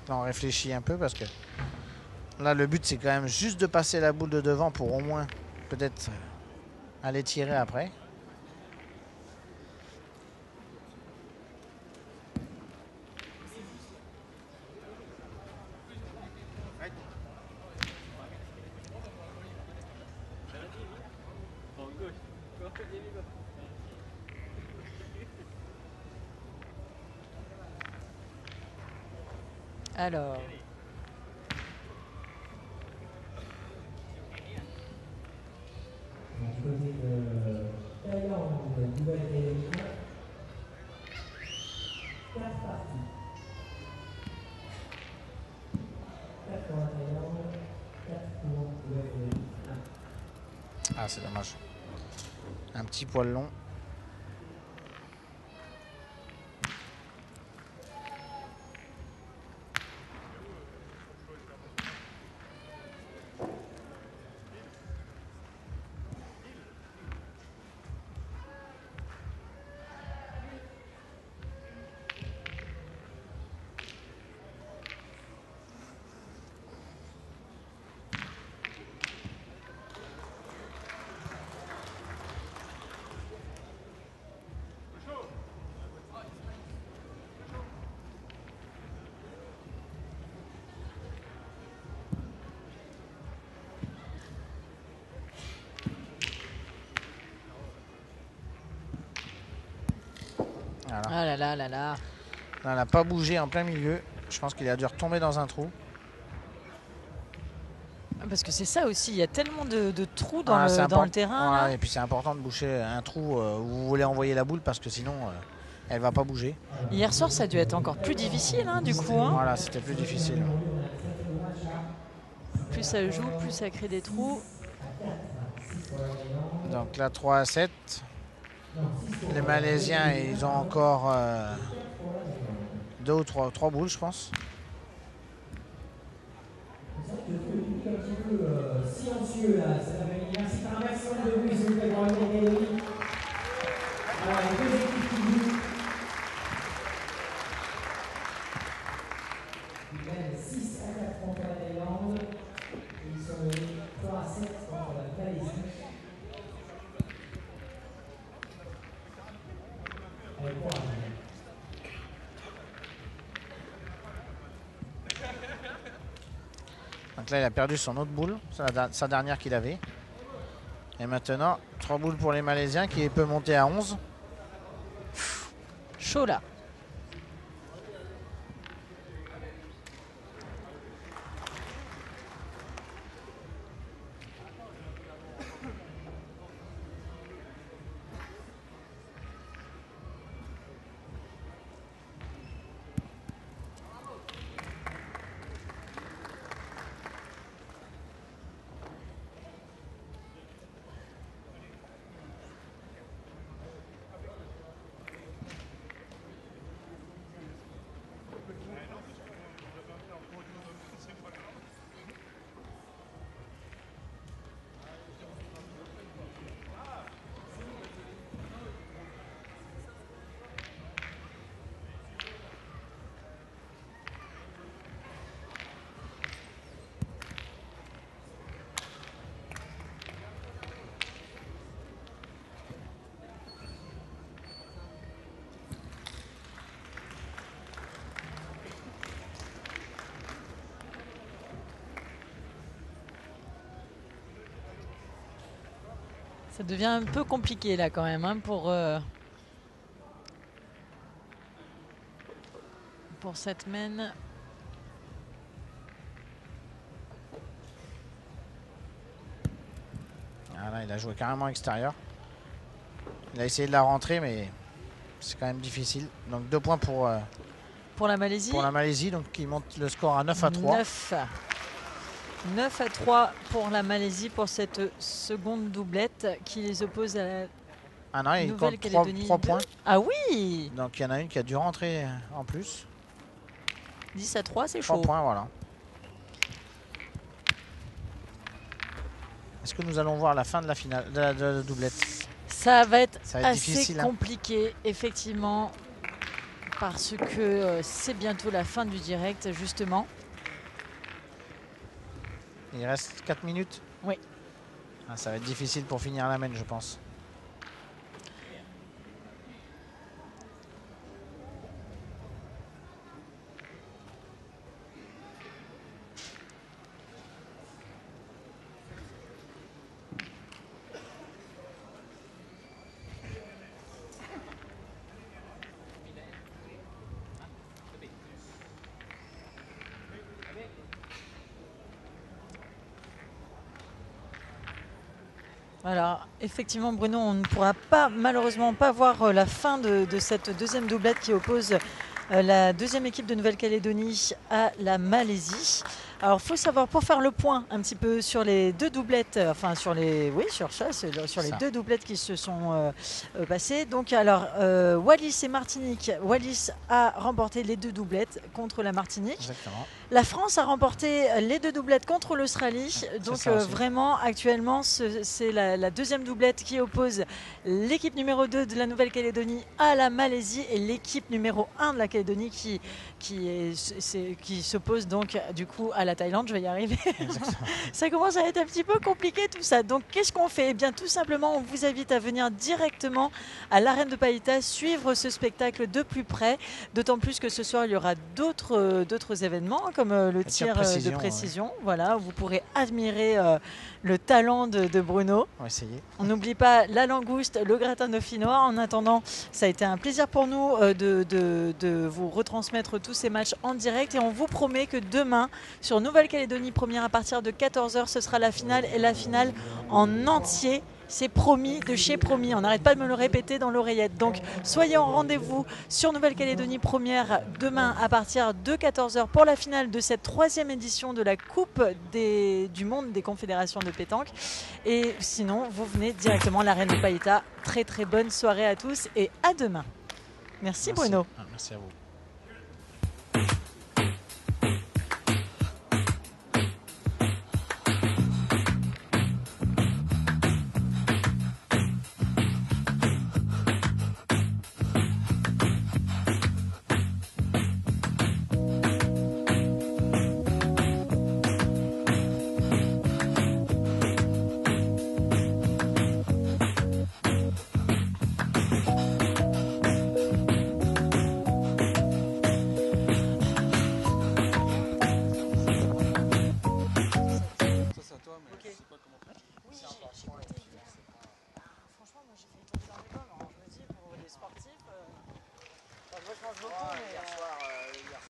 On réfléchit un peu parce que là, le but, c'est quand même juste de passer la boule de devant pour au moins peut-être euh, aller tirer après. Alors. Ah, c'est dommage. Un petit poil long. Là là là elle n'a pas bougé en plein milieu. Je pense qu'il a dû retomber dans un trou. Parce que c'est ça aussi, il y a tellement de, de trous dans, c'est le, dans import- le terrain. Et puis c'est important de boucher un trou euh, où vous voulez envoyer la boule parce que sinon euh, elle va pas bouger. Hier soir, ça a dû être encore plus difficile, hein, du coup. hein. Voilà, c'était plus difficile. Plus ça joue, plus ça crée des trous. Donc là 3 à 7. Les Malaisiens ils ont encore euh, deux ou trois, trois boules je pense. silencieux là, cet après-midi. Merci par un maximum de bruit, s'il vous plaît, pour la Nouvelle-Calédonie. Alors, les deux équipes qui jouent. Ils mènent 6 à 4 contre la Thaïlande. Ils sont menés 3 à 7 contre la Malaisie. Allez, courage. Donc là il a perdu son autre boule, sa, dernière qu'il avait. Et maintenant, trois boules pour les Malaisiens qui peut monter à 11. chaud là. Ça devient un peu compliqué là quand même hein, pour, euh, pour cette mène. Ah là, il a joué carrément extérieur. Il a essayé de la rentrer, mais c'est quand même difficile. Donc deux points pour, euh, Pour la Malaisie pour la Malaisie, donc qui monte le score à 9 à 3. 9. 9 à 3 pour la Malaisie pour cette seconde doublette qui les oppose à la... Ah non, il compte 3, points. Ah oui Donc il y en a une qui a dû rentrer en plus. 10 à 3, c'est 3 chaud. points, voilà. Est-ce que nous allons voir la fin de la finale de la, de la doublette? Ça va être, Ça va être assez difficile, hein. compliqué, effectivement, parce que euh, c'est bientôt la fin du direct, justement. Il reste 4 minutes? Oui. Ah, ça va être difficile pour finir la main, je pense. Alors, effectivement, Bruno, on ne pourra pas, malheureusement, pas voir euh, la fin de, de cette deuxième doublette qui oppose euh, la deuxième équipe de Nouvelle-Calédonie à la Malaisie. Alors, faut savoir, pour faire le point un petit peu sur les deux doublettes, euh, enfin, sur les, oui, sur ça, sur les Ça. deux doublettes qui se sont euh, passées. Donc, alors, euh, Wallis et Martinique, Wallis a remporté les deux doublettes contre la Martinique. Exactement. La France a remporté les deux doublettes contre l'Australie. Donc ça euh, vraiment, actuellement, ce- c'est la, la deuxième doublette qui oppose l'équipe numéro 2 de la Nouvelle-Calédonie à la Malaisie et l'équipe numéro 1 de la Calédonie qui, qui, est- c'est- qui s'oppose donc du coup à la Thaïlande. Je vais y arriver. Ça commence à être un petit peu compliqué tout ça. Donc qu'est-ce qu'on fait? Eh bien tout simplement, on vous invite à venir directement à l'arène de Païta suivre ce spectacle de plus près. D'autant plus que ce soir, il y aura d'autres euh, d'autres événements comme euh, le tir euh, précision, de ouais. précision. Voilà, vous pourrez admirer euh, le talent de, de Bruno. On n'oublie pas la langouste, le gratin dauphinois. En attendant, ça a été un plaisir pour nous de, de- de vous retransmettre tous ces matchs en direct et on vous promet que demain, sur Nouvelle-Calédonie première à partir de 14h, ce sera la finale et la finale en entier. C'est promis de chez promis. On n'arrête pas de me le répéter dans l'oreillette. Donc soyez en rendez-vous sur Nouvelle-Calédonie première demain à partir de 14h pour la finale de cette troisième édition de la Coupe des- du monde des confédérations de pétanque. Et sinon, vous venez directement à l'arène de Païta. Très très bonne soirée à tous et à demain. Merci, Bruno. Ah, merci à vous.